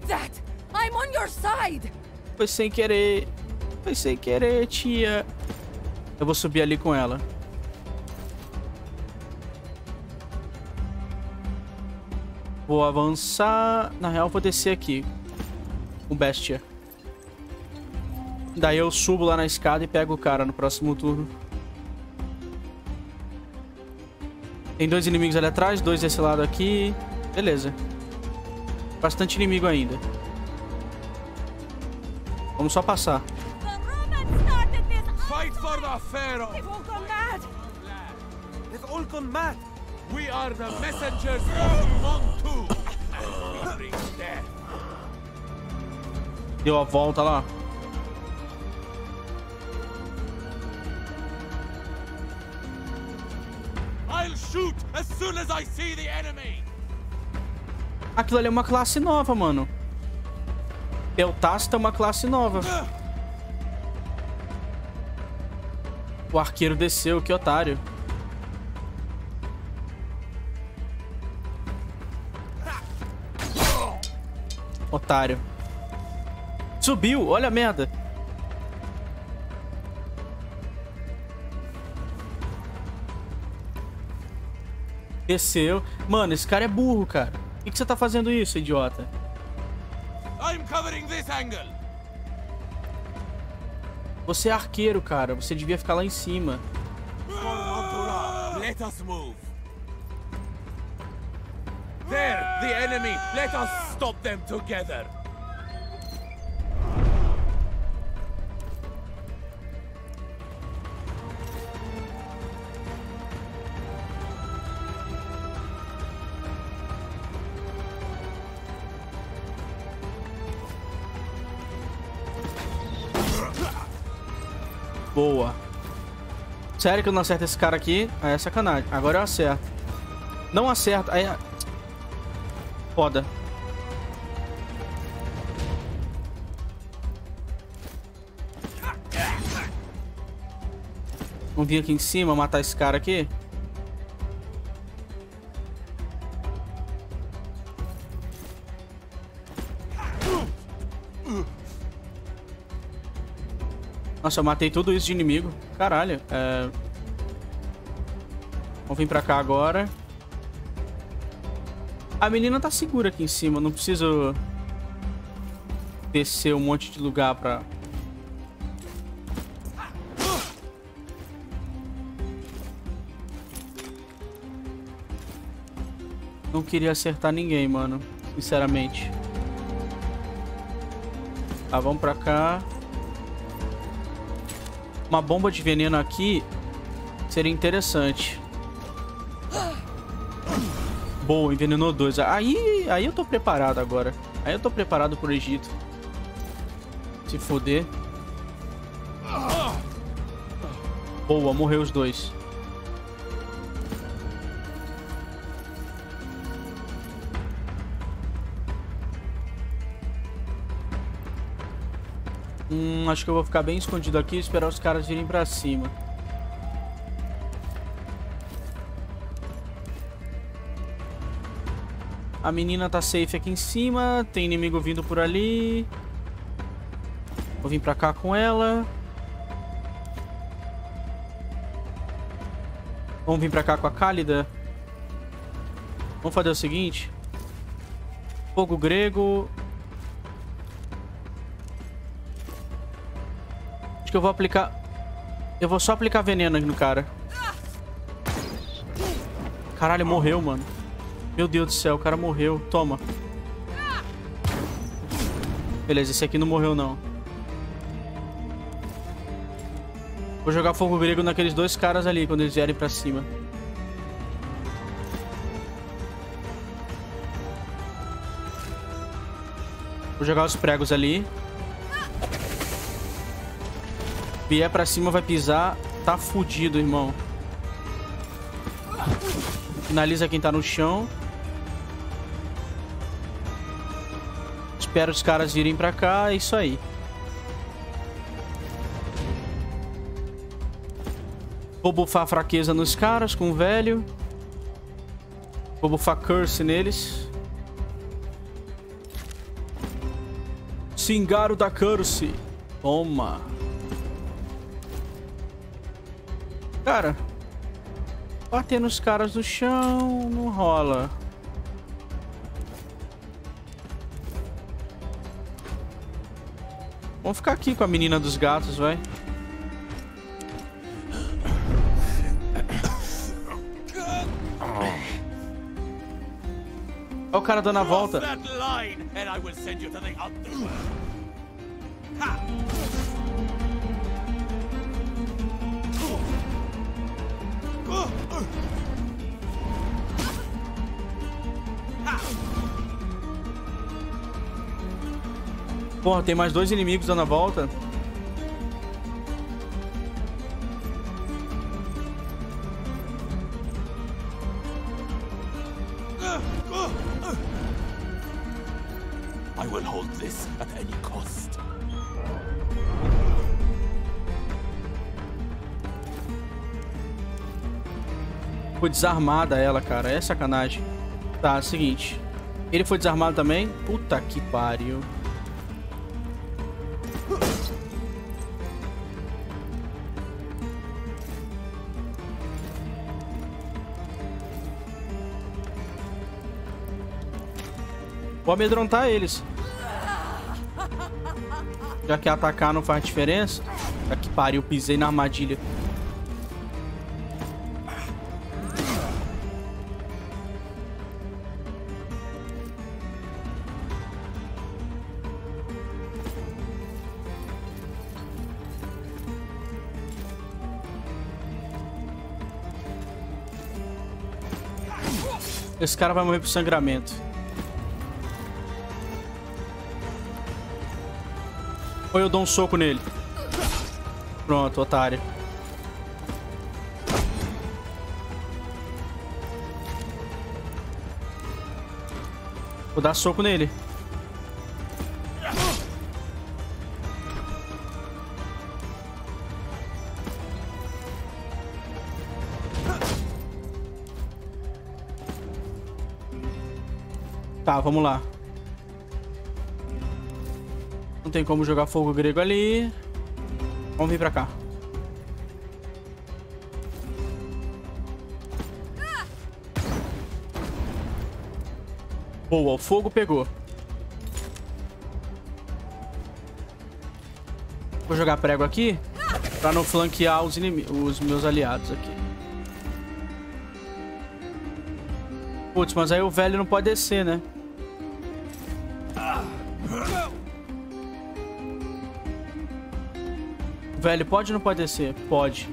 Foi sem querer. Foi sem querer, tia. Eu vou subir ali com ela. Vou avançar. Na real, vou descer aqui. Com Bestia. Daí eu subo lá na escada e pego o cara no próximo turno. Tem dois inimigos ali atrás, dois desse lado aqui. Beleza. Bastante inimigo ainda. Vamos só passar. Fight for the Pharaoh! They've all gone mad! They've all gone mad! We are the messengers of Montu! Deu a volta lá. I'll shoot as soon as I see the enemy! Aquilo ali é uma classe nova, mano. Peltasta é uma classe nova. O arqueiro desceu, que otário. Otário. Subiu, olha a merda. Desceu. Mano, esse cara é burro, cara. Por que, que você tá fazendo isso, idiota? Você é arqueiro, cara. Você devia ficar lá em cima. Let us move. There, the enemy. Let us stop them together. Boa. Sério que eu não acerto esse cara aqui? É sacanagem. Agora eu acerto. Não acerto. Aí... É- Foda. Vamos vir aqui em cima, matar esse cara aqui. Nossa, eu matei tudo isso de inimigo. Caralho. É... Vamos vir pra cá agora. A menina tá segura aqui em cima. Não preciso descer um monte de lugar pra... queria acertar ninguém, mano. Sinceramente. Tá, vamos pra cá. Uma bomba de veneno aqui seria interessante. Boa, envenenou dois. Aí, aí eu tô preparado agora. Aí eu tô preparado pro Egito. Se foder. Boa, morreu os dois. Hum, acho que eu vou ficar bem escondido aqui e esperar os caras virem pra cima. A menina tá safe aqui em cima. Tem inimigo vindo por ali. Vou vir pra cá com ela. Vamos vir pra cá com a Cálida. Vamos fazer o seguinte. Fogo grego. Acho que eu vou aplicar... Eu vou só aplicar veneno aqui no cara. Caralho, morreu, mano. Meu Deus do céu, o cara morreu. Toma. Beleza, esse aqui não morreu, não. Vou jogar fogo grego naqueles dois caras ali, quando eles vierem pra cima. Vou jogar os pregos ali. Vier pra cima, vai pisar. Tá fudido, irmão. Finaliza quem tá no chão. Espero os caras virem pra cá, é isso aí. Vou bufar fraqueza nos caras com o velho. Vou bufar curse neles. Singaro da curse. Toma. Cara, bater nos caras do chão não rola. Vamos ficar aqui com a menina dos gatos, vai. Olha o cara dando a volta. Porra, tem mais dois inimigos dando a volta. Desarmada ela, cara. É sacanagem. Tá, é seguinte. Ele foi desarmado também? Puta que pariu. Vou amedrontar eles. Já que atacar não faz diferença. Já que pariu, pisei na armadilha. Esse cara vai morrer por sangramento. Ou eu dou um soco nele. Pronto, otário. Vou dar soco nele. Vamos lá. Não tem como jogar fogo grego ali. Vamos vir pra cá. Boa, o fogo pegou. Vou jogar prego aqui pra não flanquear os, os meus aliados aqui. Putz, mas aí o velho não pode descer, né? Velho pode ou não pode descer? Pode.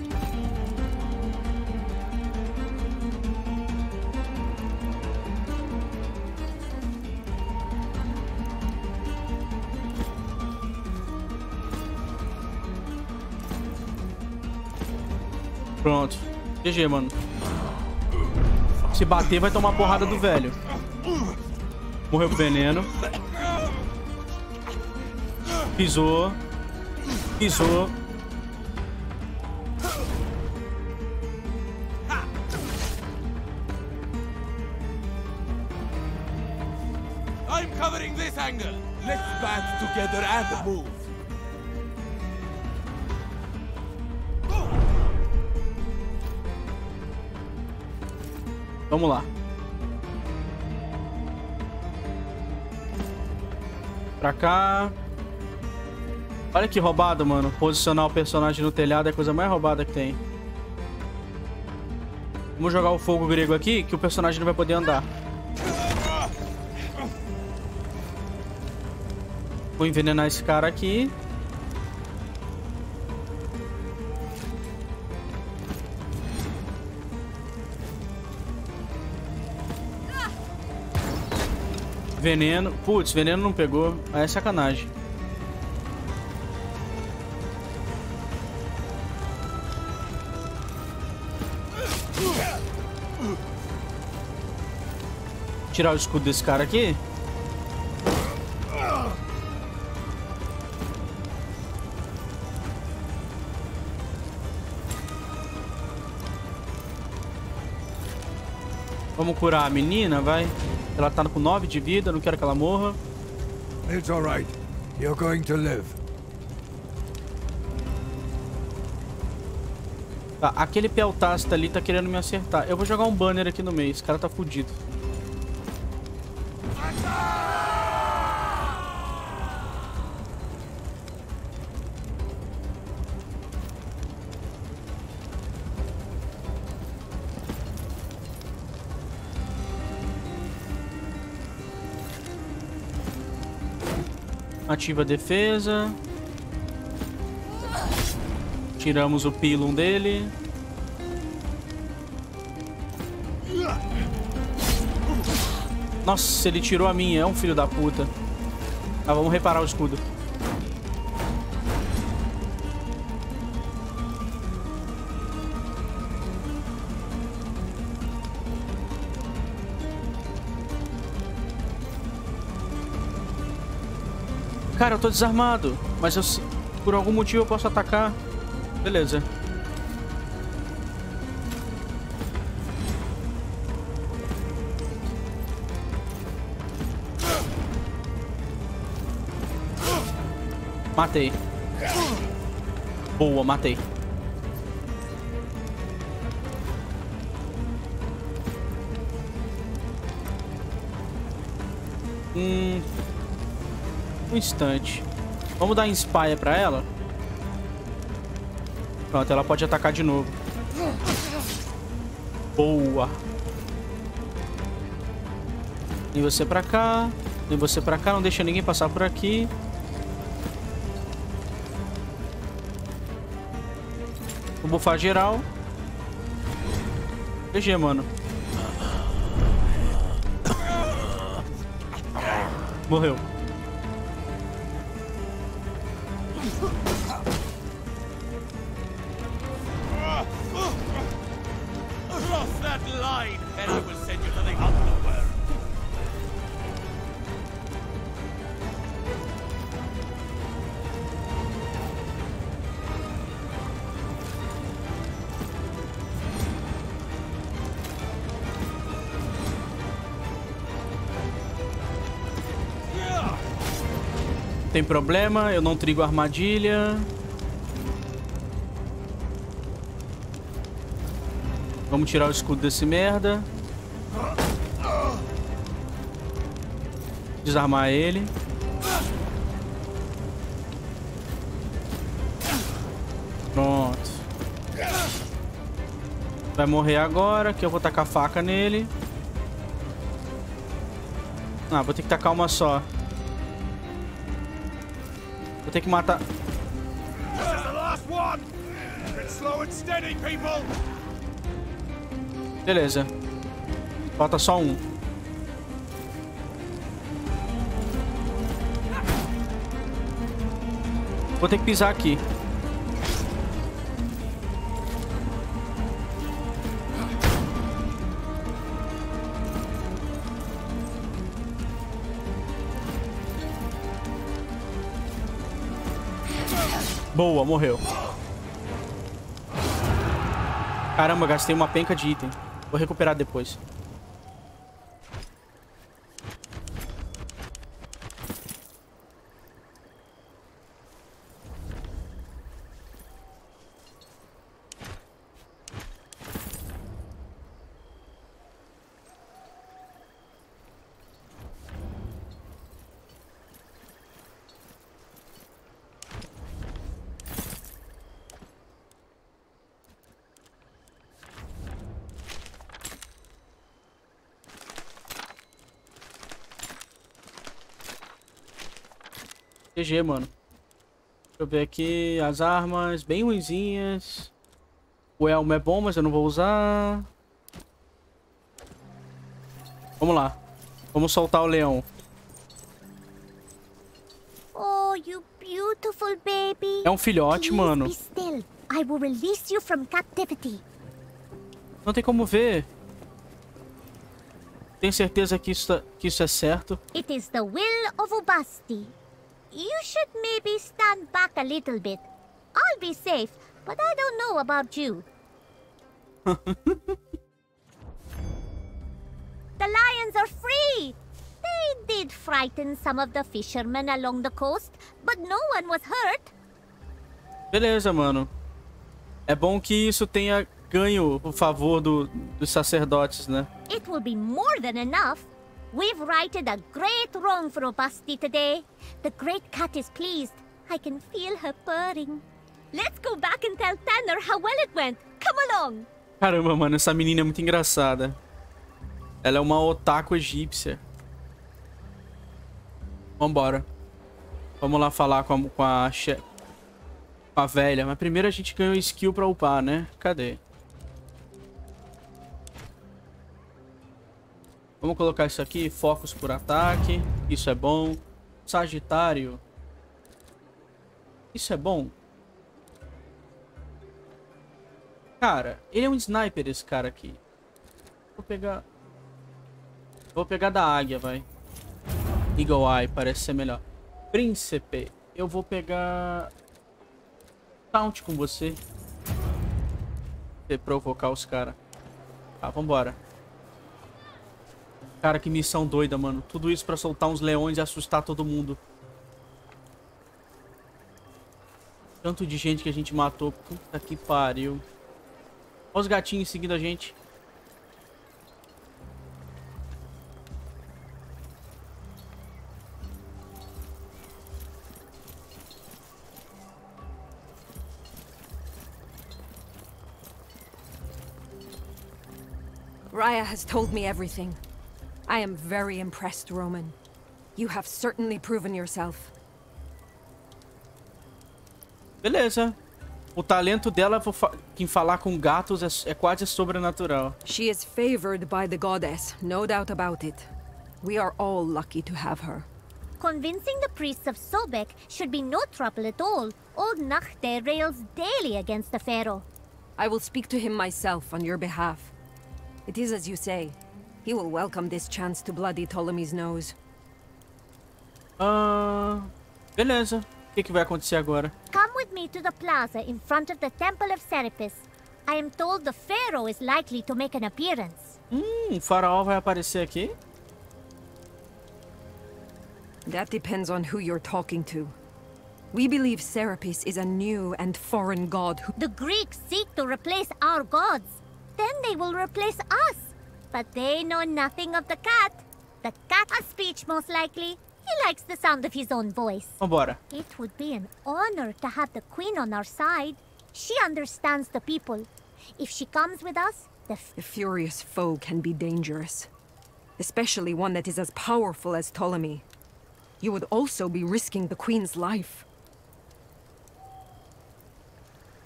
Pronto. GG, mano. Se bater, vai tomar porrada do velho. Morreu veneno. Pisou. Pisou. Vamos lá. Pra cá. Olha que roubado, mano. Posicionar o personagem no telhado é a coisa mais roubada que tem. Vamos jogar o fogo grego aqui, que o personagem não vai poder andar. Vou envenenar esse cara aqui. Veneno. Putz, veneno não pegou. Aí é sacanagem. Tirar o escudo desse cara aqui. Vamos curar a menina, vai. Ela tá com 9 de vida, não quero que ela morra. It's alright. You're going to live. Tá, aquele Peltasta ali tá querendo me acertar. Eu vou jogar um banner aqui no meio. Esse cara tá fudido. Ativa a defesa. Tiramos o pilum dele. Nossa, ele tirou a minha. É um filho da puta. Tá, vamos reparar o escudo. Cara, eu tô desarmado. Mas eu, por algum motivo eu posso atacar. Beleza. Matei. Boa, matei. Um instante. Vamos dar Inspire pra ela? Pronto, ela pode atacar de novo. Boa. E você pra cá. E você pra cá. Não deixa ninguém passar por aqui. Vou bufar geral. GG, mano. Morreu. Tem problema, eu não trigo armadilha. Vamos tirar o escudo desse merda. Desarmar ele. Pronto. Vai morrer agora, que eu vou tacar faca nele. Ah, vou ter que tacar uma só. Ter que matar... Beleza. Falta só um. Vou ter que pisar aqui. Boa, morreu. Caramba, gastei uma penca de item. Vou recuperar depois. GG, mano. Deixa eu ver aqui as armas, bem ruinzinhas. O elmo é bom, mas eu não vou usar. Vamos lá. Vamos soltar o leão. Oh, you beautiful baby. É um filhote, Please mano. Be still. I will release you from captivity. Não tem como ver. Tem certeza que isso, que isso é certo? It is the will of Ubasti. You should maybe stand back a little bit. I'll be safe, but I don't know about you. the lions are free! They did frighten some of the fishermen along the coast, but no one was hurt. Beleza, mano. É bom que isso tenha ganho o favor do, dos sacerdotes, né? It will be more than enough. We've righted a great wrong for Obasti today. The great cat is pleased. I can feel her purring. Let's go back and tell Tanner how well it went. Come along. Caramba, mano, essa menina é muito engraçada. Ela é uma otaku egípcia. Vambora. Vamos lá falar com a, com a, com a velha. Mas primeiro a gente ganhou skill pra upar, né? Cadê? Vamos colocar isso aqui, focos por ataque. Isso é bom. Sagitário. Isso é bom. Cara, ele é um sniper, esse cara aqui. Vou pegar... Vou pegar da águia, vai. Eagle Eye, parece ser melhor. Príncipe. Eu vou pegar... Taunt com você. Pra provocar os caras. Tá, vambora. Cara, que missão doida, mano. Tudo isso pra soltar uns leões e assustar todo mundo. Tanto de gente que a gente matou. Puta que pariu. Olha os gatinhos seguindo a gente. Raya has told me everything. I am very impressed, Roman. You have certainly proven yourself. Beleza. O talento dela em falar com gatos é, é quase sobrenatural. She is favored by the goddess, no doubt about it. We are all lucky to have her. Convincing the priests of Sobek should be no trouble at all. Old Nachte rails daily against the Pharaoh. I will speak to him myself on your behalf. It is as you say. He will welcome this chance to bloody Ptolemy's nose. Ah, uh, beleza. O que, que vai acontecer agora? Come with me to the plaza in front of the Temple of Serapis. I am told the Pharaoh is likely to make an appearance. Hum, o faraó vai aparecer aqui? That depends on who you're talking to. We believe Serapis is a new and foreign god who... The Greeks seek to replace our gods. Then they will replace us. But they know nothing of the cat. The cat has speech, most likely. He likes the sound of his own voice. Vambora. It would be an honor to have the queen on our side. She understands the people. If she comes with us, the, the furious foe can be dangerous. especially one that is as powerful as Ptolemy. You would also be risking the Queen's life.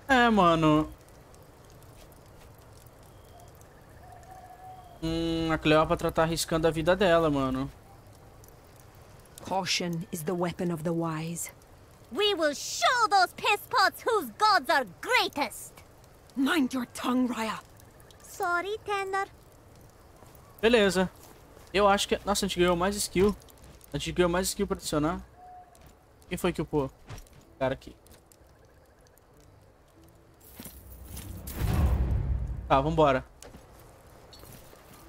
É, mano. Hum, a Cleópatra tá arriscando a vida dela, mano. Caution is the weapon of the wise. We will show those pisspots whose gods are greatest! Mind your tongue, Raya. Sorry, Tender. Beleza. Eu acho que... Nossa, a gente ganhou mais skill. A gente ganhou mais skill pra adicionar. Quem foi que upou? Cara aqui. Tá, vambora.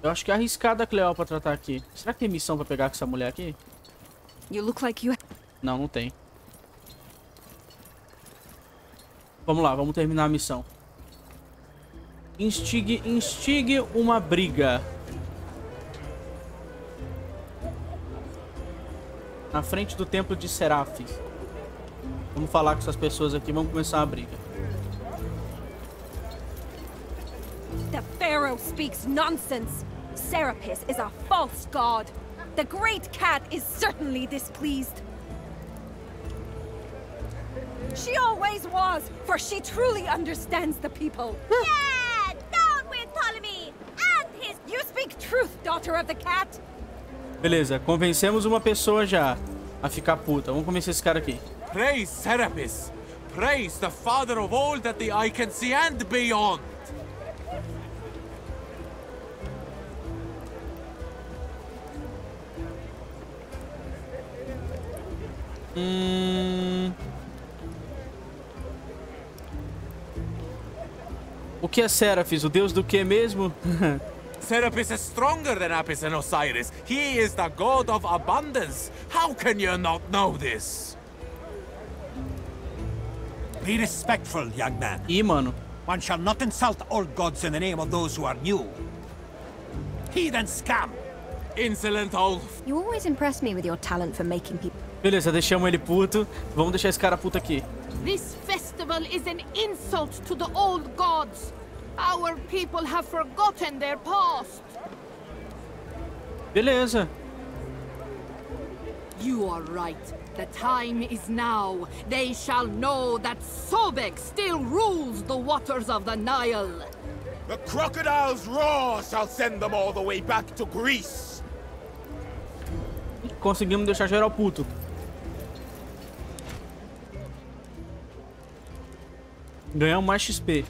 Eu acho que é arriscado a Cleópatra estar aqui. Será que tem missão pra pegar com essa mulher aqui? You look like you... Não, não tem. Vamos lá, vamos terminar a missão. Instigue, instigue uma briga. Na frente do templo de Serafis. Vamos falar com essas pessoas aqui, vamos começar a briga. The Pharaoh speaks nonsense. Serapis is a false god. The great cat is certainly displeased. She always was, for she truly understands the people. yeah! Down with Ptolemy! And his... You speak truth, daughter of the cat! Beleza, convencemos uma pessoa já a ficar puta. Vamos convencer esse cara aqui. Praise Serapis! Praise the father of all that the eye can see and beyond! Hum... O que é Serapis? O deus do que mesmo? Serapis is stronger than Apis and Osiris. He is the god of abundance. How can you not know this? Be respectful, young man. Ih, mano. One shall not insult old gods in the name of those who are new. Heathen scum! Insolent old... You always impress me with your talent for making people... Beleza, deixamos ele puto. Vamos deixar esse cara puto aqui. This festival is an insult to the old gods. Our people have forgotten their past. Beleza. You are right. The time is now. They shall know that Sobek still rules the waters of the Nile. The crocodile's roar shall send them all the way back to Greece. Conseguimos deixar geral puto. Ganhamos mais XP.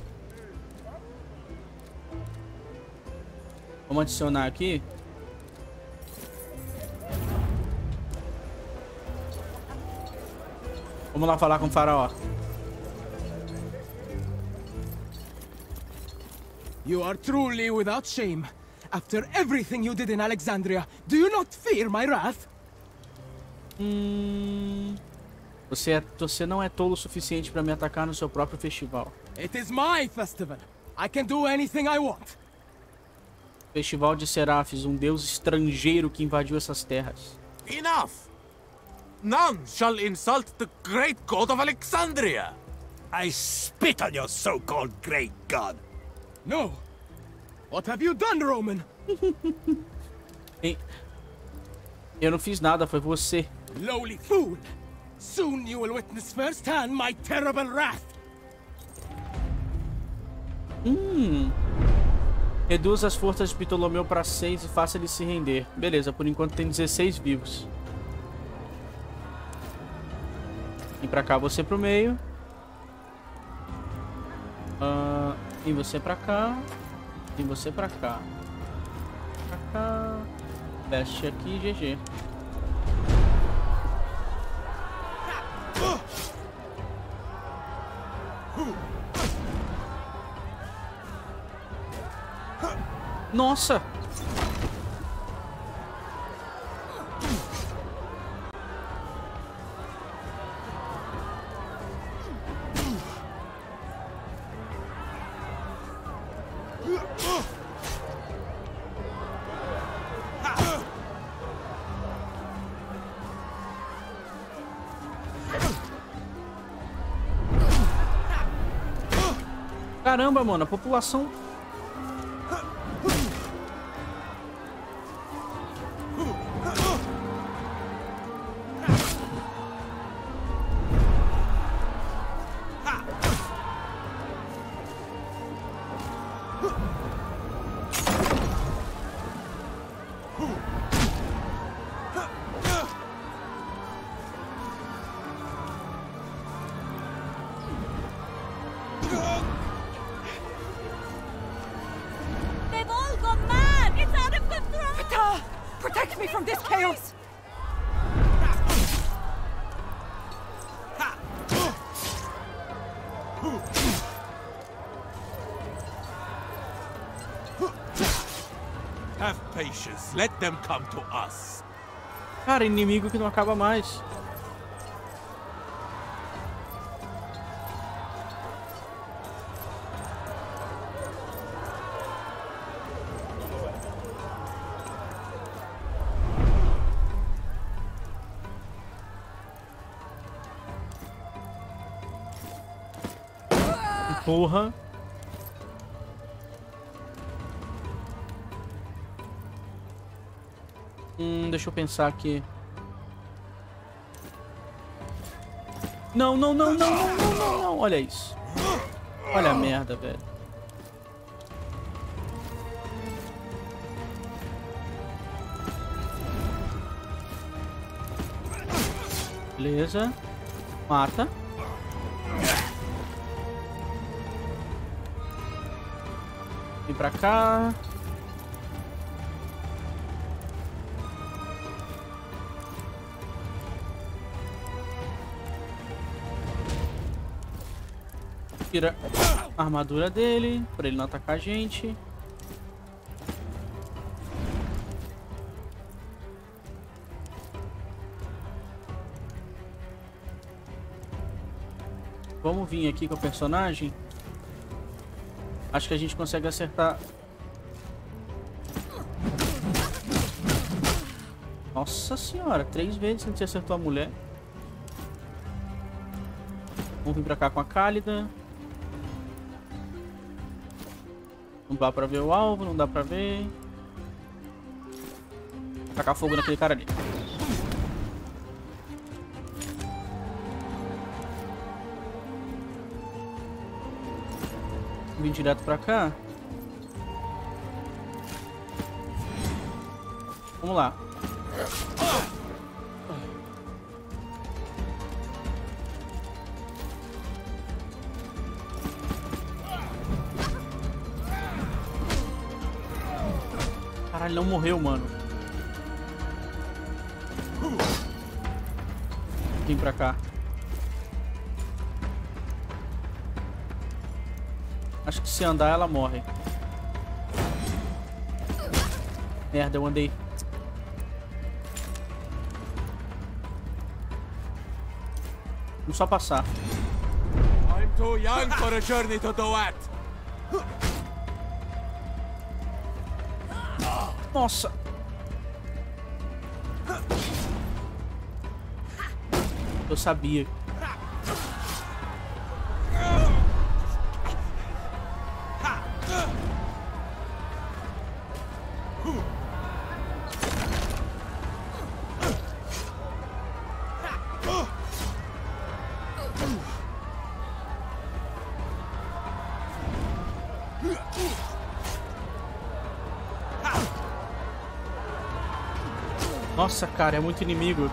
Vamos adicionar aqui. Vamos lá falar com o faraó. You are truly without shame. After everything you did in Alexandria, do you not fear my wrath? Hum... Você, é, você não é tolo o suficiente para me atacar no seu próprio festival. It is my festival. I can do anything I want. Festival de Serafis, um deus estrangeiro que invadiu essas terras. Enough! None shall insult the great god of Alexandria! I spit on your so-called great god! No! What have you done, Roman? Eu não fiz nada, foi você. Lowly fool! Soon you will witness firsthand my terrible wrath! Hum. Reduz as forças de Ptolomeu para 6 e faça ele se render. Beleza, por enquanto tem 16 vivos. Vem pra cá, você pro meio. Uh, e você pra cá. E você pra cá. Pra cá. Veste aqui, GG. Nossa! Caramba, mano, a população Let them come to us. Cara, inimigo que não acaba mais. Porra. Deixa eu pensar aqui. Não, não, não, não, não, não, não, não. Olha isso. Olha a merda, velho. Beleza. Mata. Vem pra cá. Tira a armadura dele, pra ele não atacar a gente. Vamos vir aqui com o personagem. Acho que a gente consegue acertar. Nossa senhora, três vezes a gente acertou a mulher. Vamos vir pra cá com a Cálida. Dá pra ver o alvo, não dá pra ver. Tacar fogo naquele cara ali. Vim direto pra cá. Vamos lá. Não morreu, mano. Vem pra cá. Acho que se andar ela morre. Merda, eu andei. Vamos só passar. I'm too young for a journey to Doat. Nossa. Eu sabia. Nossa, cara, é muito inimigo.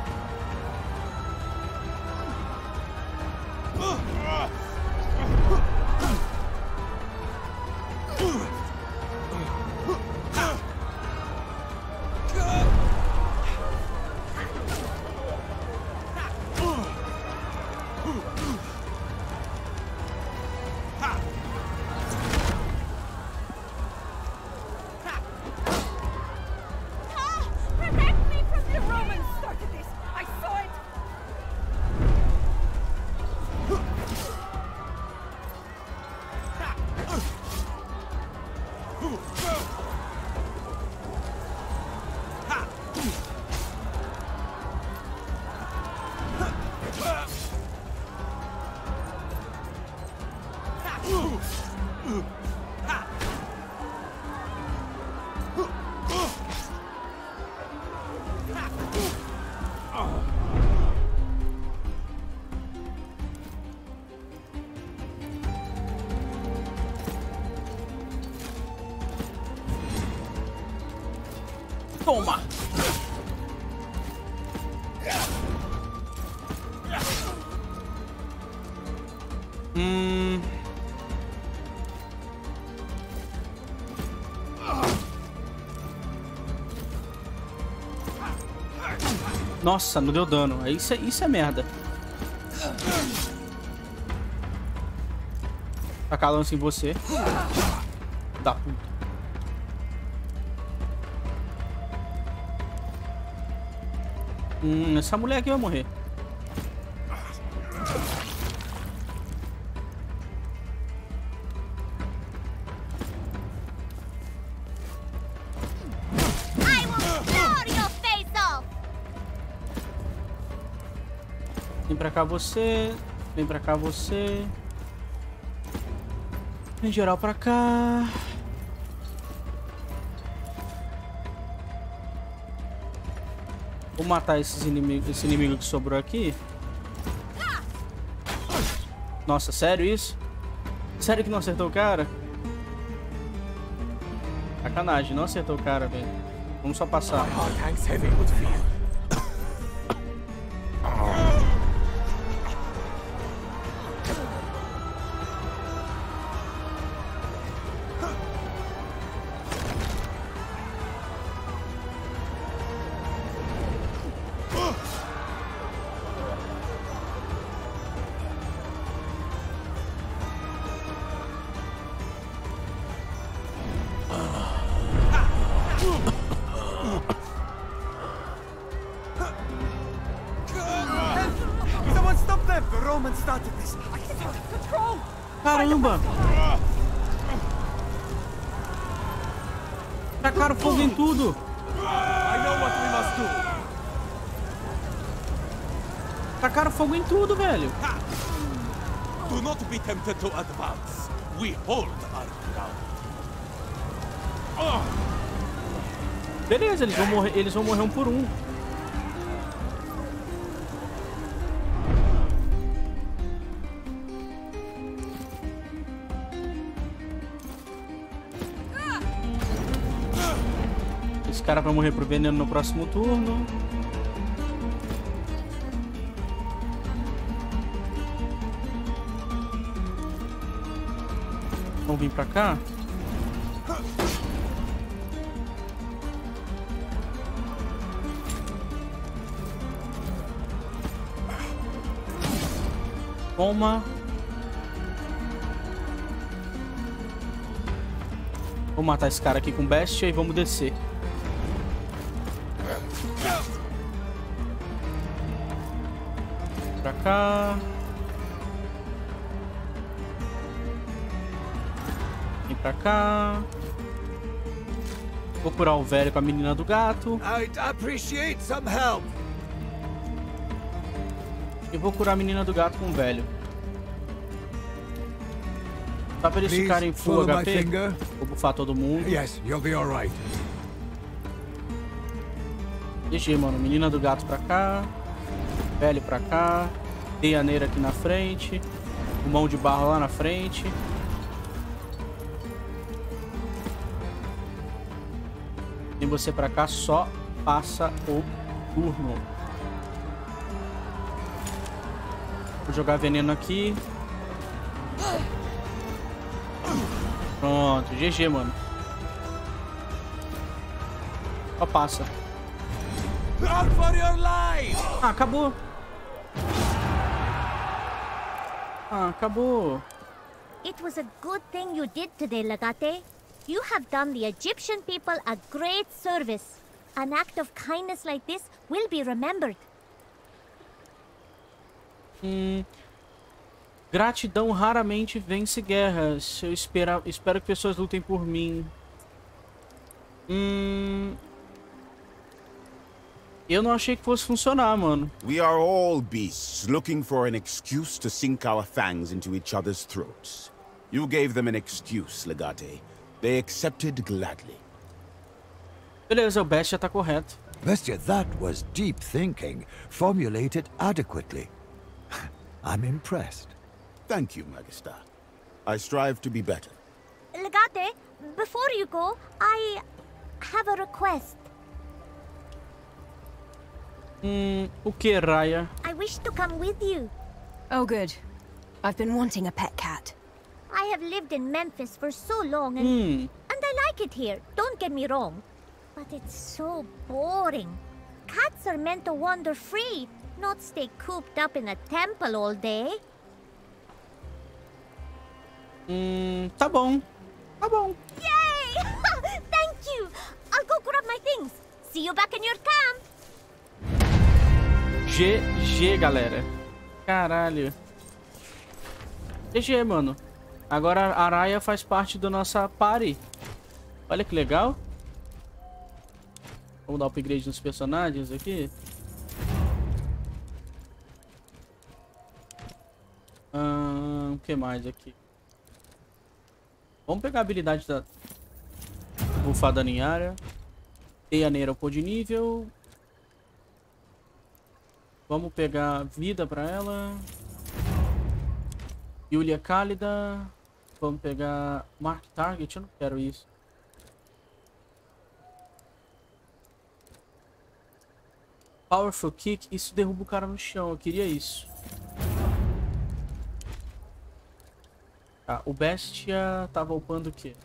Toma! Hum... Nossa, não deu dano. Isso é, isso é merda. Tacar lance em você. Da puta. Hum, essa mulher aqui vai morrer. Vem pra cá você. Vem pra cá você. Vem geral pra cá. Matar esses inimigos, esse inimigo que sobrou aqui. Nossa, sério isso? Sério que não acertou o cara? Sacanagem, não acertou o cara, velho. Vamos só passar. Eles vão morrer, eles vão morrer um por um. cara vai morrer pro veneno no próximo turno. Vamos vir pra cá. Toma. Vou matar esse cara aqui com bestia e vamos descer. cá. Vem pra cá. Vou curar o velho com a menina do gato. I'd appreciate some help. E vou curar a menina do gato com o velho. Dá pra eles ficarem full HP? Vou bufar todo mundo. Yes, you'll be alright. GG, mano. Menina do gato pra cá. Velho pra cá. Teianeira aqui na frente. O mão de barro lá na frente. E você pra cá só passa o turno. Vou jogar veneno aqui. Pronto, GG, mano. Só passa. Ah, acabou. Ah, acabou. It was a good thing you did today, Legate. You have done the Egyptian people a great service. An act of kindness like this will be remembered. Hum, gratidão raramente vence guerras. Eu espero, espero que pessoas lutem por mim. Hum, Eu não achei que fosse funcionar, mano. We are all beasts looking for an excuse to sink our fangs into each other's throats. You gave them an excuse, Legate. They accepted gladly. Beleza, o Bestia tá correto. Bestia, that was deep thinking, formulated adequately. I'm impressed. Thank you, Magister. I strive to be better. Legate, before you go, I have a request. Hmm, o que, Raya? I wish to come with you. Oh, good. I've been wanting a pet cat. I have lived in Memphis for so long and, hmm. and I like it here, don't get me wrong. But it's so boring. cats are meant to wander free, not stay cooped up in a temple all day. Hum, tá bom. Tá bom. Yay! Thank you! I'll go grab my things. See you back in your camp. GG, galera. Caralho. GG, mano. Agora a Araya faz parte da nossa party. Olha que legal. Vamos dar upgrade nos personagens aqui. Que mais aqui? Vamos pegar a habilidade da bufada em área. Teia upou de nível. Vamos pegar vida pra ela. Yulia Cálida. Vamos pegar Mark Target. Eu não quero isso. Powerful Kick. Isso derruba o cara no chão. Eu queria isso. Tá, o Bestia tava upando o quê?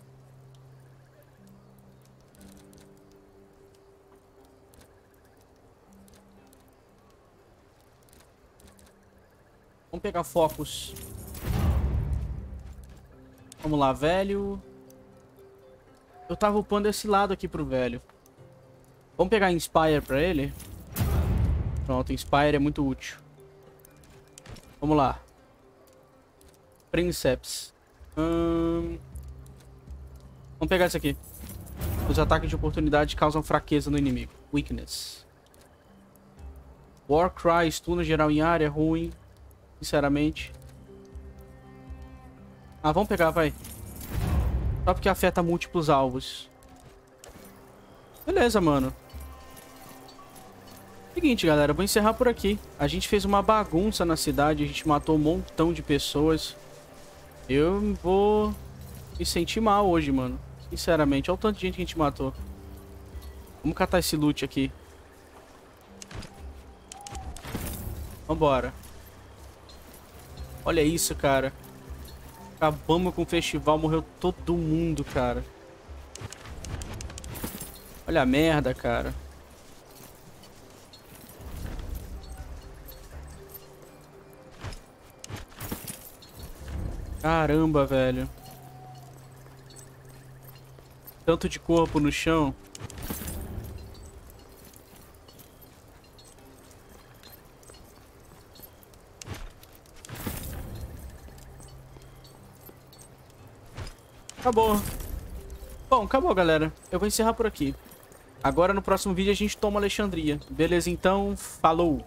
Vamos pegar focos. Vamos lá, velho. Eu tava upando esse lado aqui pro velho. Vamos pegar Inspire pra ele. Pronto, Inspire é muito útil. Vamos lá. Princeps. Hum... Vamos pegar esse aqui. Os ataques de oportunidade causam fraqueza no inimigo. Weakness. Warcry, stun geral em área, ruim sinceramente. Ah, vamos pegar, vai. Só porque afeta múltiplos alvos. Beleza, mano. Seguinte, galera, vou encerrar por aqui. A gente fez uma bagunça na cidade, a gente matou um montão de pessoas. Eu vou me sentir mal hoje, mano. Sinceramente, olha o tanto de gente que a gente matou. Vamos catar esse loot aqui. Vambora. Olha isso, cara. Acabamos com o festival, morreu todo mundo, cara. Olha a merda, cara. Caramba, velho. Tanto de corpo no chão. Acabou. Bom, acabou, galera. Eu vou encerrar por aqui. Agora, no próximo vídeo, a gente toma Alexandria. Beleza, então? Falou!